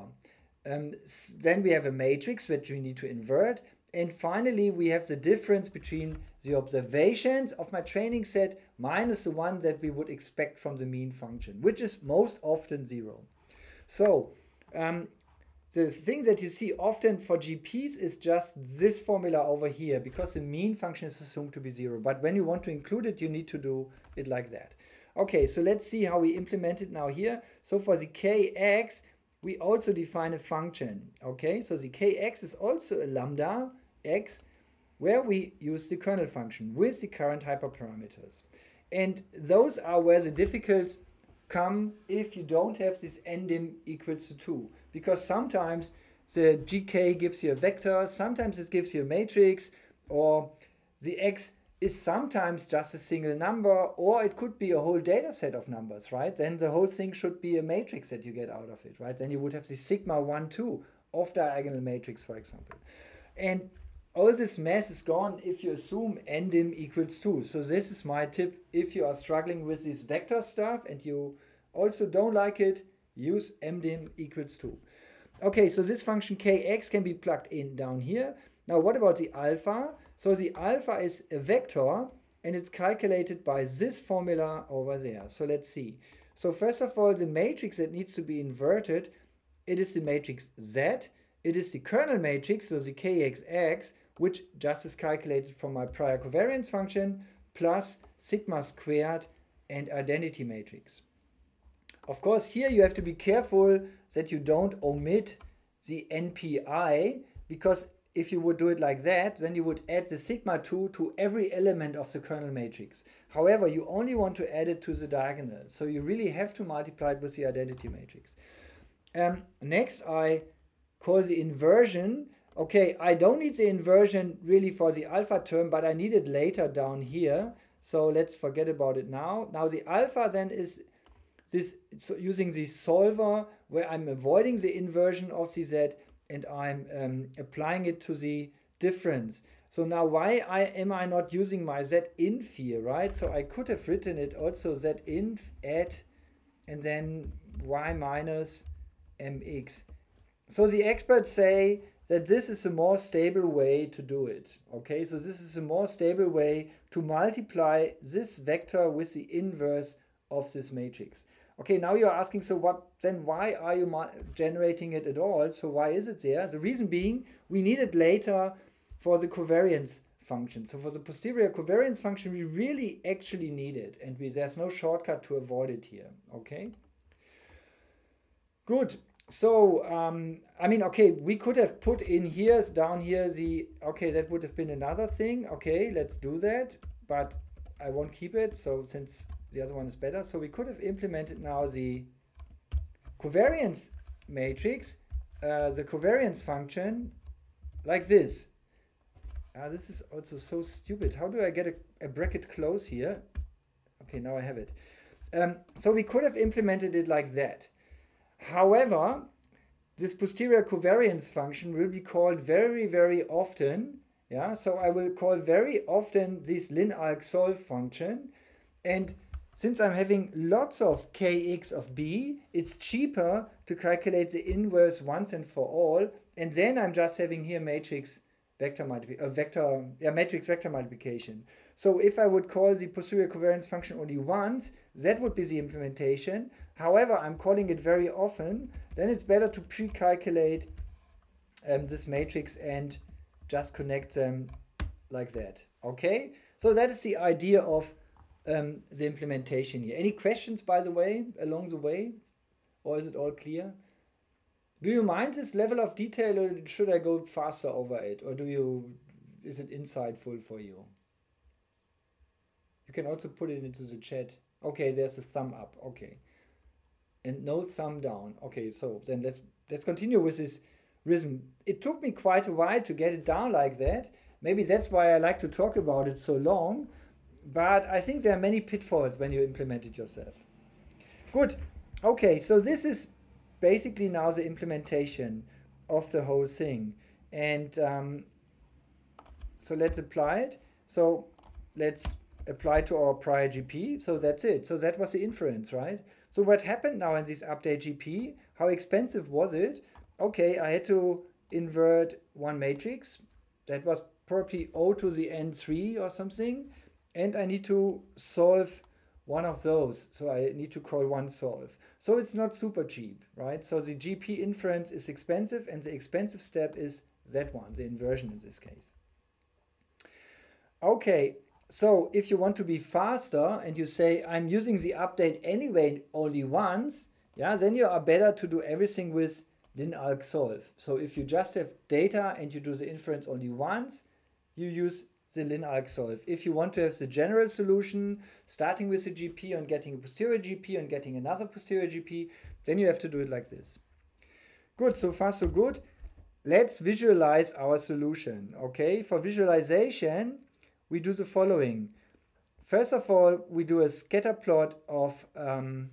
Um, then we have a matrix which we need to invert. And finally, we have the difference between the observations of my training set minus the one that we would expect from the mean function, which is most often zero. So um, the thing that you see often for GPs is just this formula over here because the mean function is assumed to be zero. But when you want to include it, you need to do it like that. Okay, so let's see how we implement it now here. So for the kx, we also define a function. Okay, so the kx is also a lambda x where we use the kernel function with the current hyperparameters. And those are where the difficulties come if you don't have this ndim equals to 2 because sometimes the GK gives you a vector, sometimes it gives you a matrix, or the X is sometimes just a single number, or it could be a whole data set of numbers, right? Then the whole thing should be a matrix that you get out of it, right? Then you would have the sigma 1, 2 off diagonal matrix, for example. And all this mess is gone if you assume ndim equals 2. So this is my tip if you are struggling with this vector stuff and you also don't like it, use ndim equals 2. Okay, so this function kx can be plugged in down here. Now what about the alpha? So the alpha is a vector and it's calculated by this formula over there. So let's see. So first of all, the matrix that needs to be inverted, it is the matrix Z. It is the kernel matrix, so the kxx, which just is calculated from my prior covariance function, plus sigma squared and identity matrix. Of course, here you have to be careful that you don't omit the np.eye because if you would do it like that, then you would add the sigma 2 to every element of the kernel matrix. However, you only want to add it to the diagonal. So you really have to multiply it with the identity matrix. Um, next, I call the inversion. Okay, I don't need the inversion really for the alpha term, but I need it later down here. So let's forget about it now. Now the alpha then is this so using the solver where I'm avoiding the inversion of the z and I'm um, applying it to the difference. So now why I, am I not using my zinf here, right? So I could have written it also zinf at and then y minus mx. So the experts say that this is a more stable way to do it. Okay, so this is a more stable way to multiply this vector with the inverse of this matrix. Okay, now you're asking, so what, then why are you generating it at all? So why is it there? The reason being, we need it later for the covariance function. So for the posterior covariance function, we really actually need it, and we, there's no shortcut to avoid it here, okay? Good. So, um, I mean, okay, we could have put in here, down here, the, okay, that would have been another thing. Okay, let's do that, but I won't keep it. So since the other one is better, so we could have implemented now the covariance matrix, uh, the covariance function like this. Ah, this is also so stupid. How do I get a, a bracket close here? Okay, now I have it. Um, so we could have implemented it like that. However, this posterior covariance function will be called very, very often. Yeah, so I will call very often this linalg solve function. And since I'm having lots of kx of b, it's cheaper to calculate the inverse once and for all. And then I'm just having here matrix vector multiplication, uh, vector, yeah, matrix vector multiplication. So if I would call the posterior covariance function only once, that would be the implementation. However, I'm calling it very often, then it's better to pre-calculate um, this matrix and just connect them like that. Okay, so that is the idea of um, the implementation here. Any questions, by the way, along the way? Or is it all clear? Do you mind this level of detail or should I go faster over it? Or do you, is it insightful for you? You can also put it into the chat. Okay, there's a thumb up. Okay and no thumb down. Okay, so then let's let's continue with this rhythm. It took me quite a while to get it down like that. Maybe that's why I like to talk about it so long. But I think there are many pitfalls when you implement it yourself. Good. Okay, so this is basically now the implementation of the whole thing. And um, so let's apply it. So let's apply to our prior GP. So that's it. So that was the inference, right? So what happened now in this update GP? How expensive was it? Okay, I had to invert one matrix. That was probably O to the N3 or something. And I need to solve one of those. So I need to call one solve. So it's not super cheap, right? So the GP inference is expensive and the expensive step is that one, the inversion in this case. Okay, so if you want to be faster and you say, I'm using the update anyway only once, yeah, then you are better to do everything with linalg solve. So if you just have data and you do the inference only once, you use the linalg solve. If you want to have the general solution, starting with the GP and getting a posterior GP and getting another posterior GP, then you have to do it like this. Good, so far so good. Let's visualize our solution. Okay, for visualization, we do the following. First of all, we do a scatter plot of, um,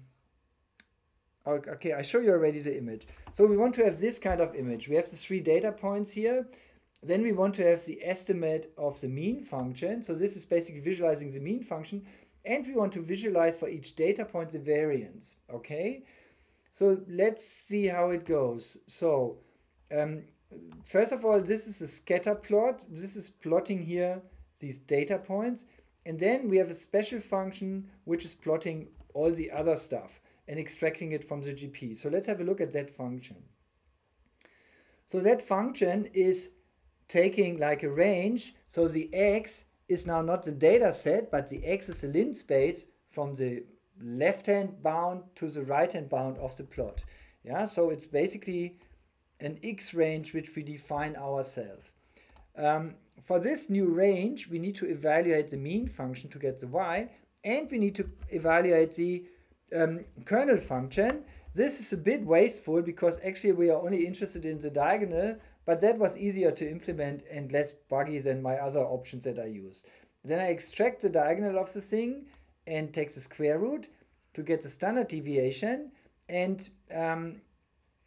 okay, I show you already the image. So we want to have this kind of image. We have the three data points here. Then we want to have the estimate of the mean function. So this is basically visualizing the mean function. And we want to visualize for each data point the variance, okay? So let's see how it goes. So um, first of all, this is a scatter plot. This is plotting here these data points. And then we have a special function which is plotting all the other stuff and extracting it from the GP. So let's have a look at that function. So that function is taking like a range. So the x is now not the data set, but the x is the lin space from the left-hand bound to the right-hand bound of the plot. Yeah, so it's basically an x range which we define ourselves. Um, for this new range, we need to evaluate the mean function to get the y, and we need to evaluate the um, kernel function. This is a bit wasteful because actually we are only interested in the diagonal, but that was easier to implement and less buggy than my other options that I used. Then I extract the diagonal of the thing and take the square root to get the standard deviation. And um,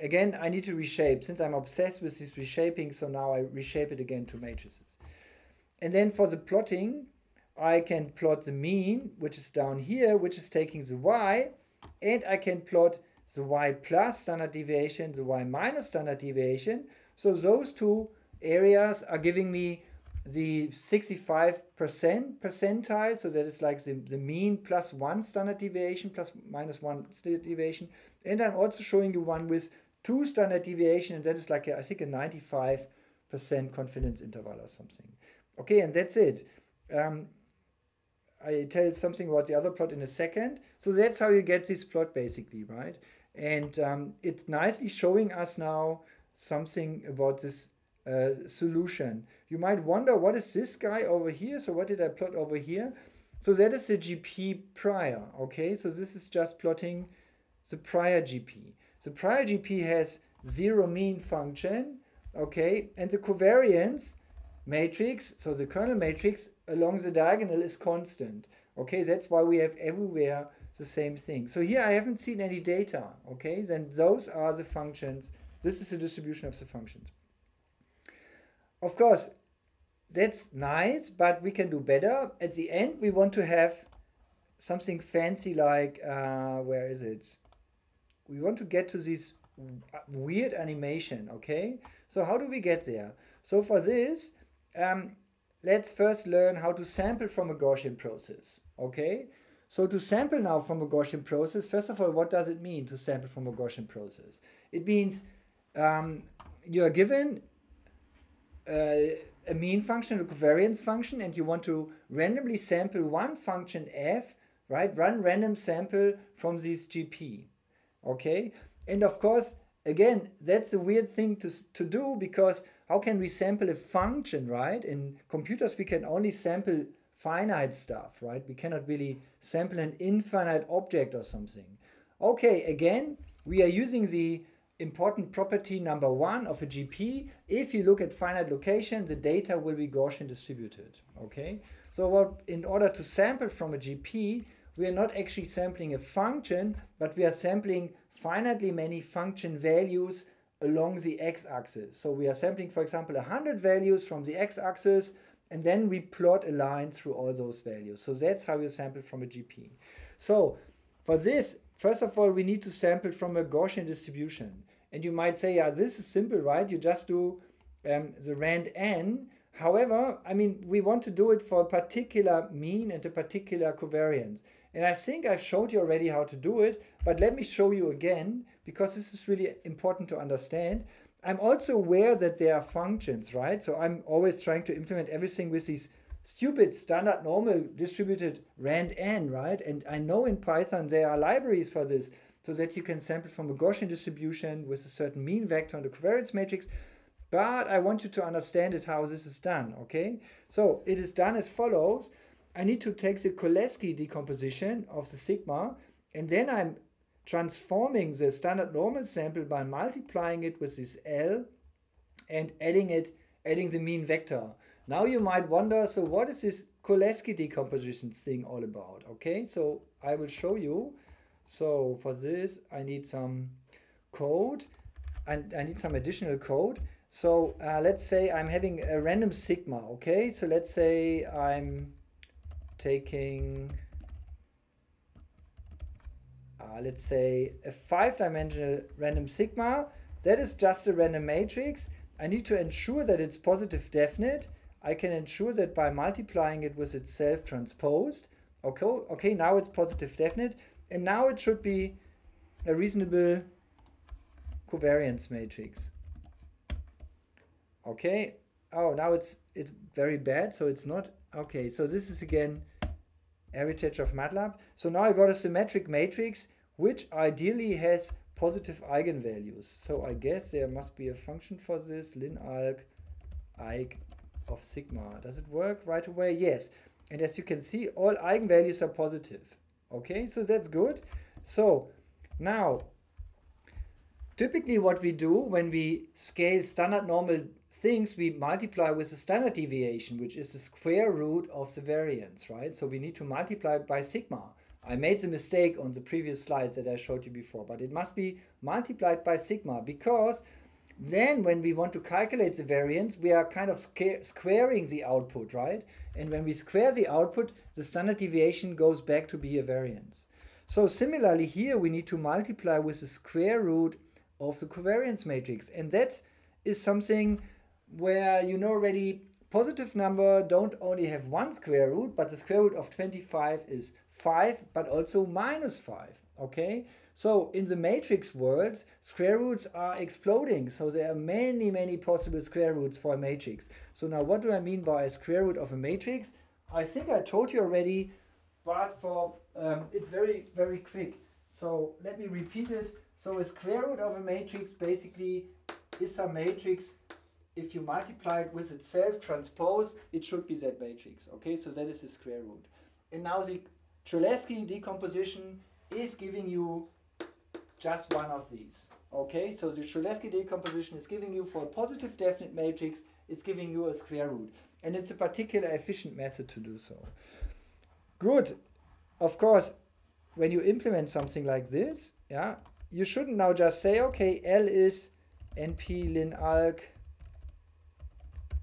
again, I need to reshape since I'm obsessed with this reshaping. So now I reshape it again to matrices. And then for the plotting, I can plot the mean, which is down here, which is taking the y, and I can plot the y plus standard deviation, the y minus standard deviation. So those two areas are giving me the 65% percentile. So that is like the, the mean plus one standard deviation plus minus one standard deviation. And I'm also showing you one with two standard deviation and that is like, a, I think a 95% confidence interval or something. Okay, and that's it. Um, I tell something about the other plot in a second. So that's how you get this plot basically, right? And um, it's nicely showing us now something about this uh, solution. You might wonder, what is this guy over here? So what did I plot over here? So that is the GP prior, okay? So this is just plotting the prior GP. The prior GP has zero mean function, okay? And the covariance matrix, so the kernel matrix along the diagonal is constant. Okay, that's why we have everywhere the same thing. So here I haven't seen any data. Okay, then those are the functions. This is the distribution of the functions. Of course, that's nice, but we can do better. At the end, we want to have something fancy like, uh, where is it? We want to get to this weird animation, okay? So how do we get there? So for this, um, let's first learn how to sample from a Gaussian process. Okay, so to sample now from a Gaussian process, first of all, what does it mean to sample from a Gaussian process? It means um, you are given uh, a mean function, a covariance function, and you want to randomly sample one function f, right? Run random sample from this GP. Okay, and of course, again, that's a weird thing to, to do because how can we sample a function, right? In computers, we can only sample finite stuff, right? We cannot really sample an infinite object or something. Okay, again, we are using the important property number one of a GP. If you look at finite location, the data will be Gaussian distributed, okay? So what, in order to sample from a GP, we are not actually sampling a function, but we are sampling finitely many function values along the x-axis. So we are sampling, for example, 100 values from the x-axis, and then we plot a line through all those values. So that's how you sample from a GP. So for this, first of all, we need to sample from a Gaussian distribution. And you might say, yeah, this is simple, right? You just do um, the rand n. However, I mean, we want to do it for a particular mean and a particular covariance. And I think I've showed you already how to do it, but let me show you again because this is really important to understand. I'm also aware that there are functions, right? So I'm always trying to implement everything with these stupid standard normal distributed rand n, right? And I know in Python there are libraries for this so that you can sample from a Gaussian distribution with a certain mean vector and a covariance matrix. But I want you to understand it how this is done, okay? So it is done as follows. I need to take the Cholesky decomposition of the sigma and then I'm transforming the standard normal sample by multiplying it with this L and adding it, adding the mean vector. Now you might wonder, so what is this Cholesky decomposition thing all about? Okay, so I will show you. So for this, I need some code and I need some additional code. So uh, let's say I'm having a random sigma, okay? So let's say I'm taking uh, let's say a five-dimensional random sigma. That is just a random matrix. I need to ensure that it's positive definite. I can ensure that by multiplying it with itself transposed. Okay, okay, now it's positive definite. And now it should be a reasonable covariance matrix. Okay. Oh, now it's it's very bad, so it's not. Okay, so this is again heritage of MATLAB. So now I got a symmetric matrix which ideally has positive eigenvalues. So I guess there must be a function for this, linalg eig of sigma. Does it work right away? Yes. And as you can see, all eigenvalues are positive. Okay, so that's good. So now, typically what we do when we scale standard normal things, we multiply with the standard deviation, which is the square root of the variance, right? So we need to multiply by sigma. I made the mistake on the previous slides that I showed you before, but it must be multiplied by sigma because then when we want to calculate the variance, we are kind of squaring the output, right? And when we square the output, the standard deviation goes back to be a variance. So similarly here, we need to multiply with the square root of the covariance matrix. And that's something where you know already positive number don't only have one square root, but the square root of 25 is 5, but also minus 5. Okay, so in the matrix world, square roots are exploding. So there are many, many possible square roots for a matrix. So now what do I mean by a square root of a matrix? I think I told you already, but for um, it's very, very quick. So let me repeat it. So a square root of a matrix basically is a matrix. If you multiply it with itself transpose, it should be that matrix. Okay, so that is the square root. And now the Cholesky decomposition is giving you just one of these. Okay, so the Cholesky decomposition is giving you for a positive definite matrix, it's giving you a square root. And it's a particular efficient method to do so. Good. Of course, when you implement something like this, yeah, you shouldn't now just say, okay, L is NP linalg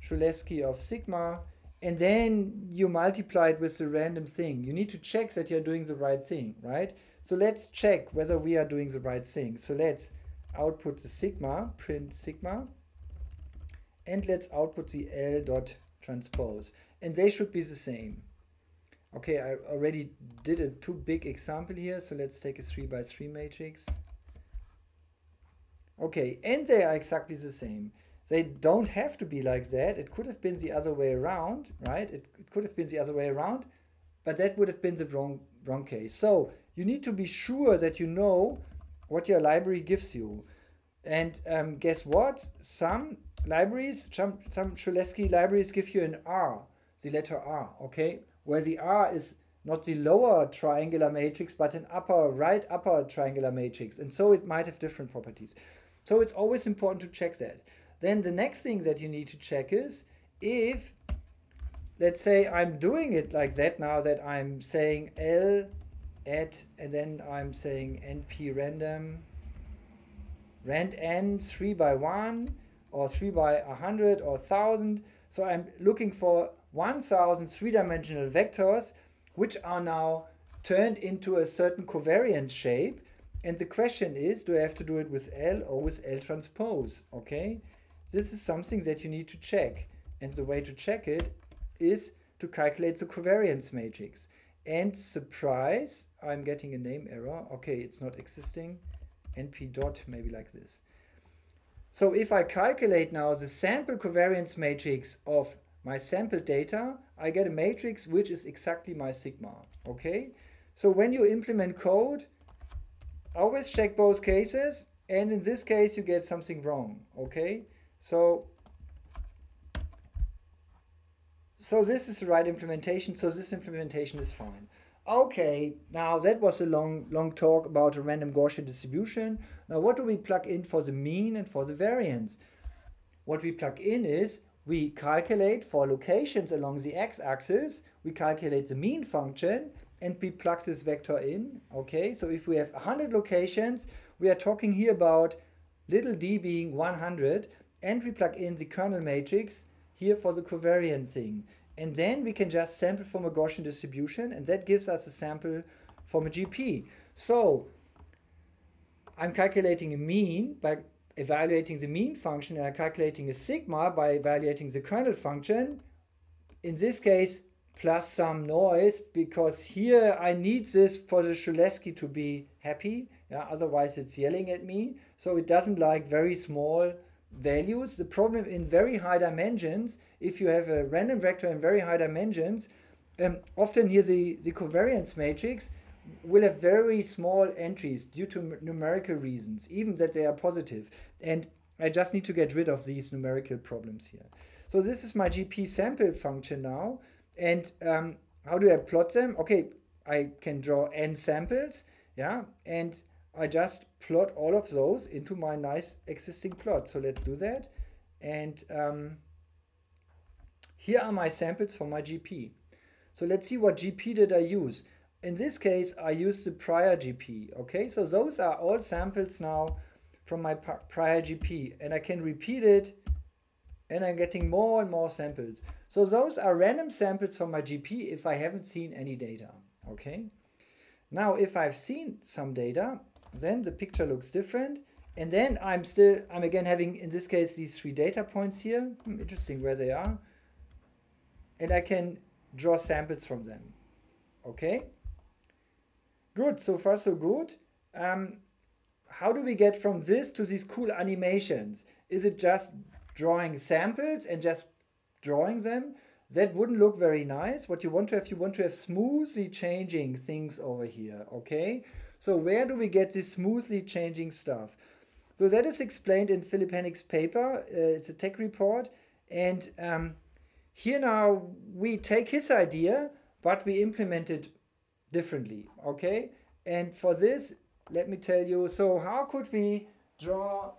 Cholesky of sigma, and then you multiply it with the random thing. You need to check that you're doing the right thing, right? So let's check whether we are doing the right thing. So let's output the sigma, print sigma, and let's output the L dot transpose. And they should be the same. Okay, I already did a too big example here, so let's take a 3 by 3 matrix. Okay, and they are exactly the same. They don't have to be like that. It could have been the other way around, right? It, it could have been the other way around, but that would have been the wrong, wrong case. So you need to be sure that you know what your library gives you. And um, guess what? Some libraries, some, some Cholesky libraries give you an R, the letter R, okay? Where the R is not the lower triangular matrix, but an upper, right upper triangular matrix. And so it might have different properties. So it's always important to check that. Then the next thing that you need to check is if, let's say I'm doing it like that now that I'm saying L at, and then I'm saying np random, randn 3 by 1 or 3 by 100 or 1000. So I'm looking for 1000 three-dimensional vectors which are now turned into a certain covariance shape. And the question is, do I have to do it with L or with L transpose? Okay, this is something that you need to check. And the way to check it is to calculate the covariance matrix. And surprise, I'm getting a name error. Okay, it's not existing. np dot, maybe like this. So if I calculate now the sample covariance matrix of my sample data, I get a matrix which is exactly my sigma. Okay, so when you implement code, always check both cases. And in this case, you get something wrong. Okay, so so this is the right implementation. So this implementation is fine. Okay, now that was a long, long talk about a random Gaussian distribution. Now what do we plug in for the mean and for the variance? What we plug in is we calculate for locations along the x-axis, we calculate the mean function and we plug this vector in. Okay, so if we have 100 locations, we are talking here about little d being 100 and we plug in the kernel matrix here for the covariant thing. And then we can just sample from a Gaussian distribution and that gives us a sample from a GP. So I'm calculating a mean by evaluating the mean function and I'm calculating a sigma by evaluating the kernel function. In this case, plus some noise because here I need this for the Cholesky to be happy. Yeah, otherwise it's yelling at me. So it doesn't like very small values. The problem in very high dimensions, if you have a random vector in very high dimensions, um, often here the, the covariance matrix will have very small entries due to numerical reasons, even that they are positive. And I just need to get rid of these numerical problems here. So this is my GP sample function now. And um, how do I plot them? Okay, I can draw n samples, yeah, and I just plot all of those into my nice existing plot. So let's do that. And um, here are my samples for my GP. So let's see what GP did I use. In this case, I used the prior GP. Okay, so those are all samples now from my prior GP and I can repeat it and I'm getting more and more samples. So those are random samples from my GP if I haven't seen any data. Okay. Now, if I've seen some data, then the picture looks different And then I'm still, I'm again having, in this case, these three data points here. Hmm, interesting where they are. And I can draw samples from them. Okay? Good, so far so good. Um, how do we get from this to these cool animations? Is it just drawing samples and just drawing them? That wouldn't look very nice. What you want to have, you want to have smoothly changing things over here, okay? So where do we get this smoothly changing stuff? So that is explained in Philipp Hennig's paper. Uh, it's a tech report. And um, here now we take his idea, but we implement it differently, okay? And for this, let me tell you, so how could we draw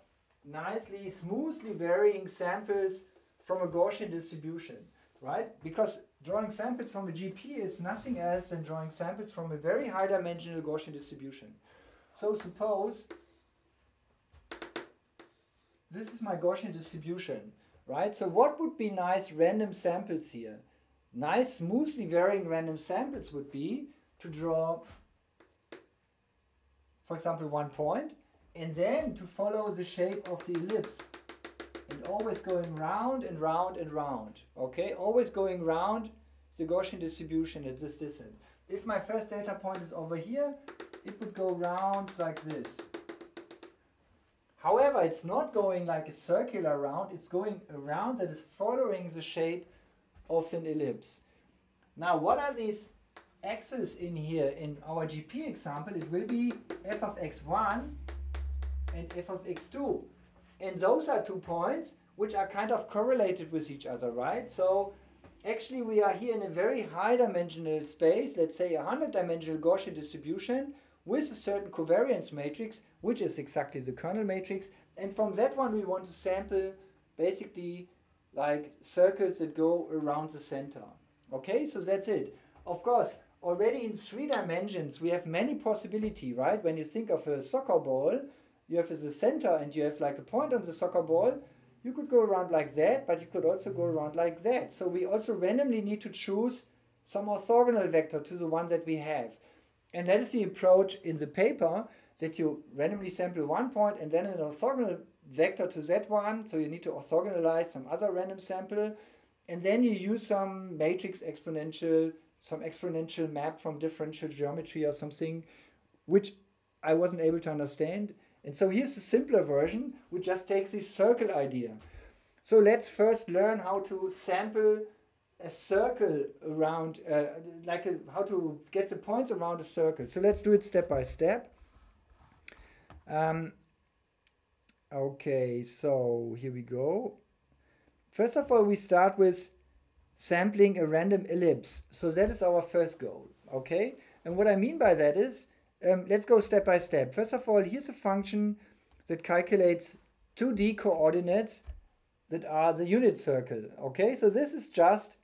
nicely, smoothly varying samples from a Gaussian distribution, right? Because drawing samples from a GP is nothing else than drawing samples from a very high dimensional Gaussian distribution. So suppose this is my Gaussian distribution, right? So what would be nice random samples here? Nice, smoothly varying random samples would be to draw, for example, one point, and then to follow the shape of the ellipse. And always going round and round and round, okay? Always going round the Gaussian distribution at this distance. If my first data point is over here, it would go round like this. However, it's not going like a circular round, it's going around that is following the shape of an ellipse. Now, what are these axes in here? In our GP example, it will be f of x1 and f of x2. And those are two points which are kind of correlated with each other, right? So actually we are here in a very high dimensional space, let's say a 100 dimensional Gaussian distribution with a certain covariance matrix, which is exactly the kernel matrix. And from that one, we want to sample basically like circles that go around the center. Okay, so that's it. Of course, already in three dimensions, we have many possibility, right? When you think of a soccer ball, you have as a center and you have like a point on the soccer ball, you could go around like that, but you could also go around like that. So we also randomly need to choose some orthogonal vector to the one that we have. And that is the approach in the paper that you randomly sample one point and then an orthogonal vector to that one. So you need to orthogonalize some other random sample. And then you use some matrix exponential, some exponential map from differential geometry or something, which I wasn't able to understand. And so here's a simpler version, which just takes this circle idea. So let's first learn how to sample a circle around, uh, like a, how to get the points around a circle. So let's do it step by step. Um, okay, so here we go. First of all, we start with sampling a random ellipse. So that is our first goal, okay? And what I mean by that is, um, let's go step by step. First of all, here's a function that calculates 2D coordinates that are the unit circle, okay? So this is just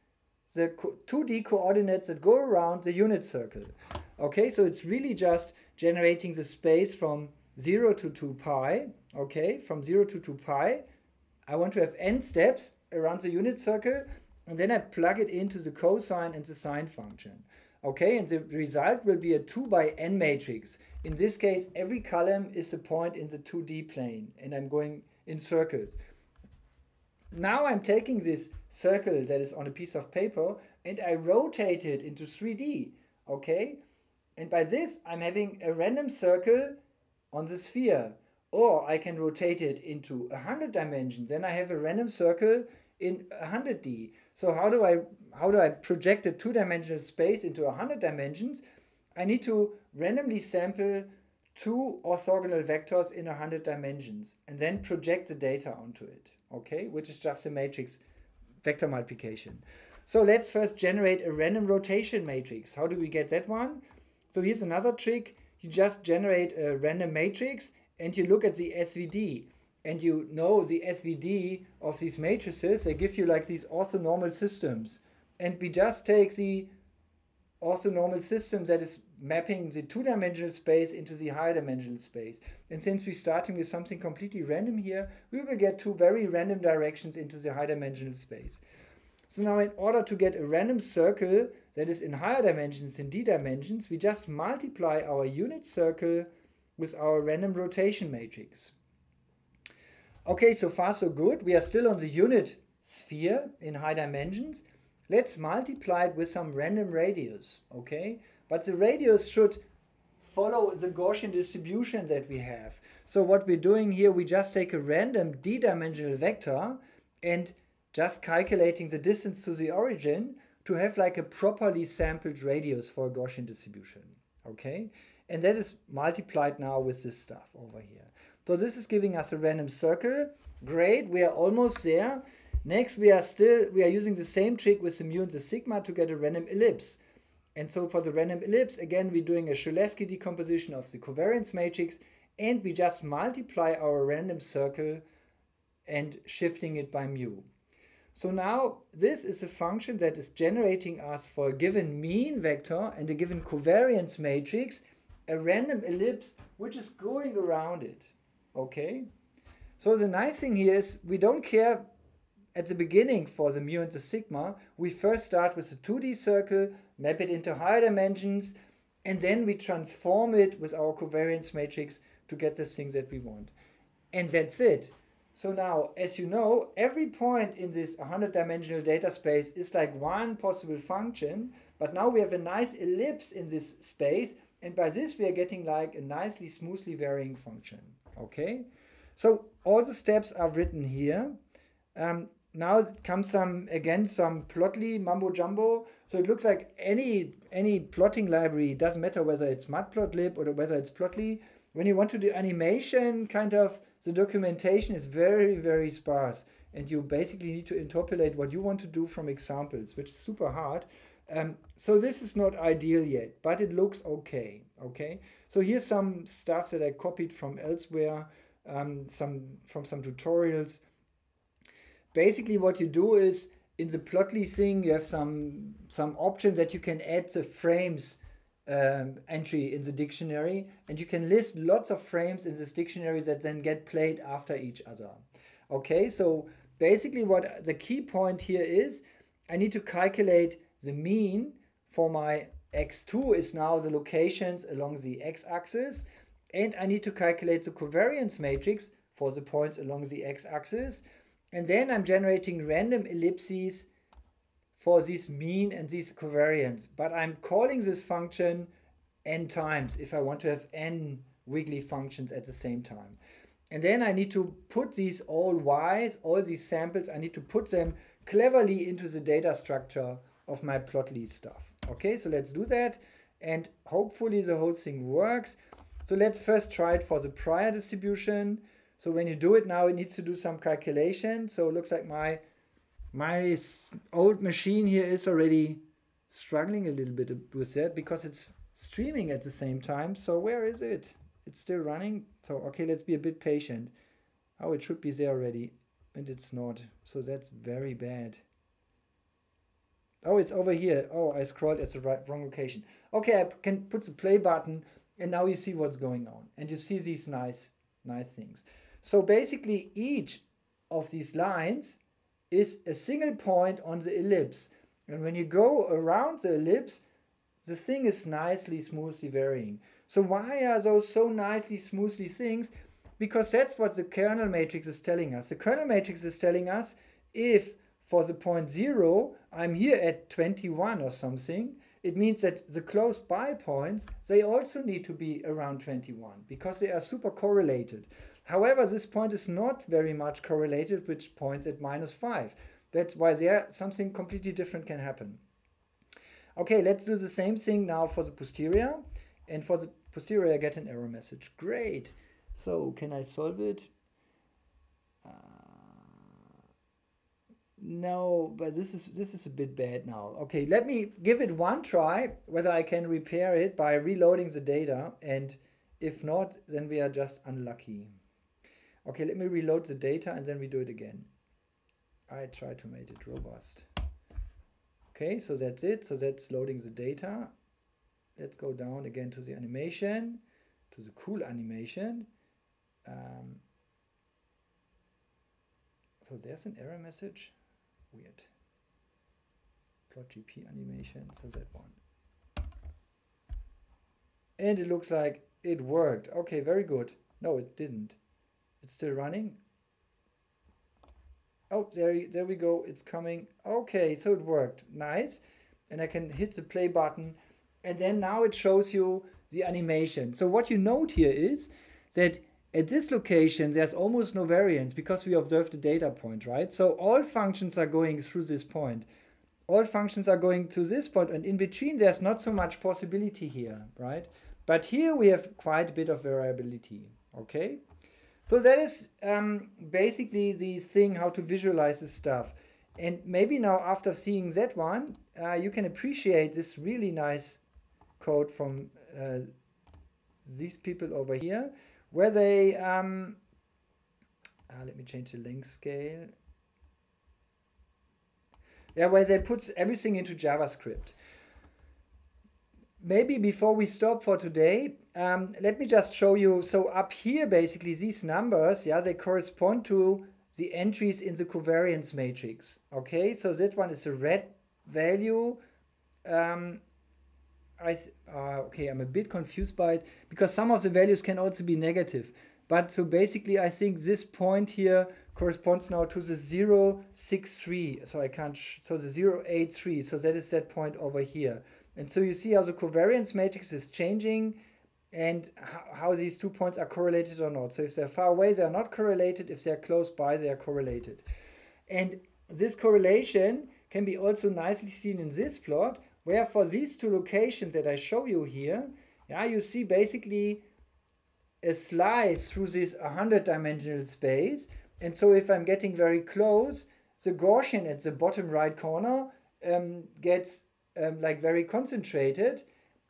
the 2D coordinates that go around the unit circle. Okay, so it's really just generating the space from 0 to 2 pi. Okay, from 0 to 2 pi. I want to have n steps around the unit circle and then I plug it into the cosine and the sine function. Okay, and the result will be a 2 by n matrix. In this case, every column is a point in the 2D plane and I'm going in circles. Now I'm taking this circle that is on a piece of paper and I rotate it into 3D, okay? And by this, I'm having a random circle on the sphere. Or I can rotate it into 100 dimensions. Then I have a random circle in 100D. So how do I how do I project a two-dimensional space into 100 dimensions? I need to randomly sample two orthogonal vectors in 100 dimensions and then project the data onto it okay, which is just a matrix vector multiplication. So let's first generate a random rotation matrix. How do we get that one? So here's another trick. You just generate a random matrix and you look at the SVD and you know the SVD of these matrices. They give you like these orthonormal systems. And we just take the orthonormal system that is mapping the two-dimensional space into the higher dimensional space. And since we're starting with something completely random here, we will get two very random directions into the high dimensional space. So now in order to get a random circle that is in higher dimensions in d dimensions, we just multiply our unit circle with our random rotation matrix. Okay, so far so good. We are still on the unit sphere in high dimensions. Let's multiply it with some random radius, okay? But the radius should follow the Gaussian distribution that we have. So what we're doing here, we just take a random d-dimensional vector and just calculating the distance to the origin to have like a properly sampled radius for a Gaussian distribution, okay? And that is multiplied now with this stuff over here. So this is giving us a random circle. Great, we are almost there. Next, we are still, we are using the same trick with the mu and the sigma to get a random ellipse. And so for the random ellipse, again, we're doing a Cholesky decomposition of the covariance matrix and we just multiply our random circle and shifting it by mu. So now this is a function that is generating us for a given mean vector and a given covariance matrix a random ellipse which is going around it. Okay? So the nice thing here is we don't care at the beginning for the mu and the sigma. We first start with a 2D circle, map it into higher dimensions, and then we transform it with our covariance matrix to get the thing that we want. And that's it. So now, as you know, every point in this 100 dimensional data space is like one possible function, but now we have a nice ellipse in this space, and by this we are getting like a nicely smoothly varying function. Okay, so all the steps are written here. Um, now comes some again some plotly mumbo jumbo. So it looks like any any plotting library doesn't matter whether it's matplotlib or whether it's plotly. When you want to do animation, kind of the documentation is very, very sparse. And you basically need to interpolate what you want to do from examples, which is super hard. Um, so this is not ideal yet, but it looks okay. Okay. So here's some stuff that I copied from elsewhere, um, some from some tutorials. Basically, what you do is in the plotly thing, you have some some options that you can add the frames um, entry in the dictionary and you can list lots of frames in this dictionary that then get played after each other. Okay, so basically what the key point here is I need to calculate the mean for my x2 is now the locations along the x-axis and I need to calculate the covariance matrix for the points along the x-axis and then I'm generating random ellipses for this mean and this covariance. But I'm calling this function n times if I want to have n wiggly functions at the same time. And then I need to put these all y's, all these samples, I need to put them cleverly into the data structure of my plotly stuff. Okay, so let's do that. And hopefully the whole thing works. So let's first try it for the prior distribution. So when you do it now, it needs to do some calculation. So it looks like my my old machine here is already struggling a little bit with that because it's streaming at the same time. So where is it? It's still running. So, okay, let's be a bit patient. Oh, it should be there already. And it's not. So that's very bad. Oh, it's over here. Oh, I scrolled at the right, wrong location. Okay, I can put the play button and now you see what's going on. And you see these nice, nice things. So basically each of these lines is a single point on the ellipse. And when you go around the ellipse, the thing is nicely, smoothly varying. So why are those so nicely, smoothly things? Because that's what the kernel matrix is telling us. The kernel matrix is telling us if for the point 0, I'm here at 21 or something, it means that the close by points, they also need to be around 21 because they are super correlated. However, this point is not very much correlated with points at minus 5. That's why there something completely different can happen. Okay, let's do the same thing now for the posterior. And for the posterior, I get an error message. Great. So can I solve it? Uh, no, but this is this is a bit bad now. Okay, let me give it one try whether I can repair it by reloading the data. And if not, then we are just unlucky. Okay, let me reload the data and then we do it again. I try to make it robust. Okay, so that's it. So that's loading the data. Let's go down again to the animation, to the cool animation. Um, so there's an error message. Weird. Plot GP animation, so that one. And it looks like it worked. Okay, very good. No, it didn't. It's still running. Oh, there, there we go. It's coming. Okay, so it worked. Nice. And I can hit the play button. And then now it shows you the animation. So what you note here is that at this location, there's almost no variance because we observed the data point, right? So all functions are going through this point. All functions are going to this point, and in between, there's not so much possibility here, right? But here we have quite a bit of variability, okay? So that is um, basically the thing how to visualize this stuff. And maybe now after seeing that one, uh, you can appreciate this really nice code from uh, these people over here, where they, um, uh, let me change the length scale. Yeah, where they put everything into JavaScript maybe before we stop for today, um, let me just show you. So up here, basically, these numbers, yeah, they correspond to the entries in the covariance matrix. Okay, so that one is a red value. Um, I uh, okay, I'm a bit confused by it because some of the values can also be negative. But so basically, I think this point here corresponds now to the 063. So I can't, so the 083. So that is that point over here. And so you see how the covariance matrix is changing and how these two points are correlated or not. So if they're far away, they are not correlated. If they're close by, they are correlated. And this correlation can be also nicely seen in this plot, where for these two locations that I show you here, yeah, you see basically a slice through this 100 dimensional space. And so if I'm getting very close, the Gaussian at the bottom right corner um, gets um, like very concentrated.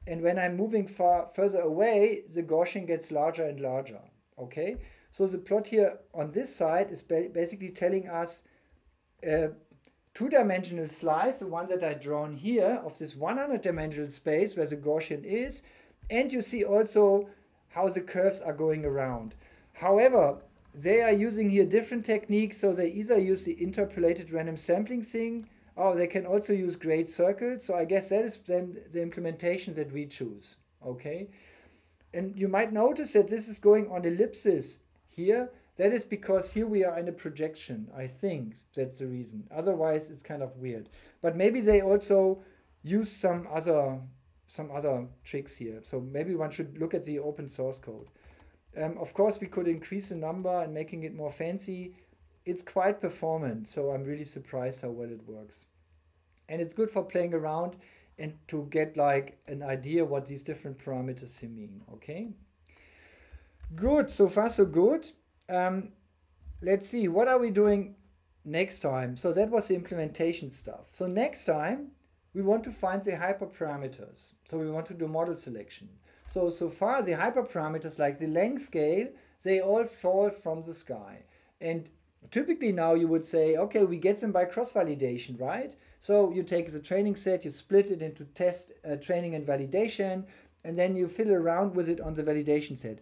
And when I'm moving far further away, the Gaussian gets larger and larger. Okay, so the plot here on this side is ba basically telling us a two-dimensional slice, the one that I drawn here, of this 100-dimensional space where the Gaussian is, and you see also how the curves are going around. However, they are using here different techniques, so they either use the interpolated random sampling thing, Oh, they can also use great circles. So I guess that is then the implementation that we choose. Okay. And you might notice that this is going on ellipsis here. That is because here we are in a projection. I think that's the reason. Otherwise, it's kind of weird. But maybe they also use some other some other tricks here. So maybe one should look at the open source code. Um, of course, we could increase the number and making it more fancy it's quite performant, so I'm really surprised how well it works. And it's good for playing around and to get like an idea what these different parameters mean, okay? Good, so far so good. Um, let's see, what are we doing next time? So that was the implementation stuff. So next time, we want to find the hyperparameters. So we want to do model selection. So, so far the hyperparameters like the length scale, they all fall from the sky. And typically now you would say, okay, we get them by cross-validation, right? So you take the training set, you split it into test, uh, training, and validation, and then you fiddle around with it on the validation set.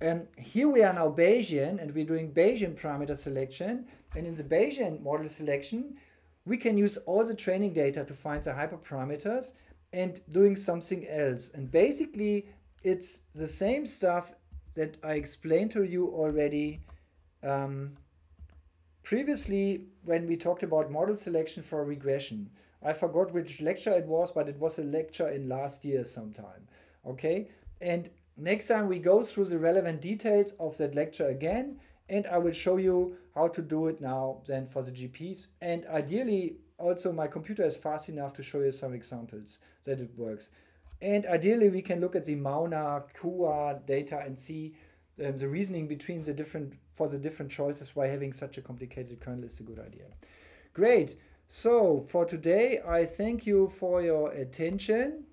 And here we are now Bayesian, and we're doing Bayesian parameter selection. And in the Bayesian model selection, we can use all the training data to find the hyperparameters and doing something else. And basically, it's the same stuff that I explained to you already um, Previously, when we talked about model selection for regression, I forgot which lecture it was, but it was a lecture in last year sometime. Okay, and next time we go through the relevant details of that lecture again, and I will show you how to do it now then for the GPs. And ideally, also my computer is fast enough to show you some examples that it works. And ideally, we can look at the Mauna, Kua data and see um, the reasoning between the different for the different choices why having such a complicated kernel is a good idea. Great. So for today, I thank you for your attention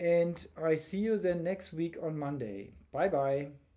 and I see you then next week on Monday. Bye bye.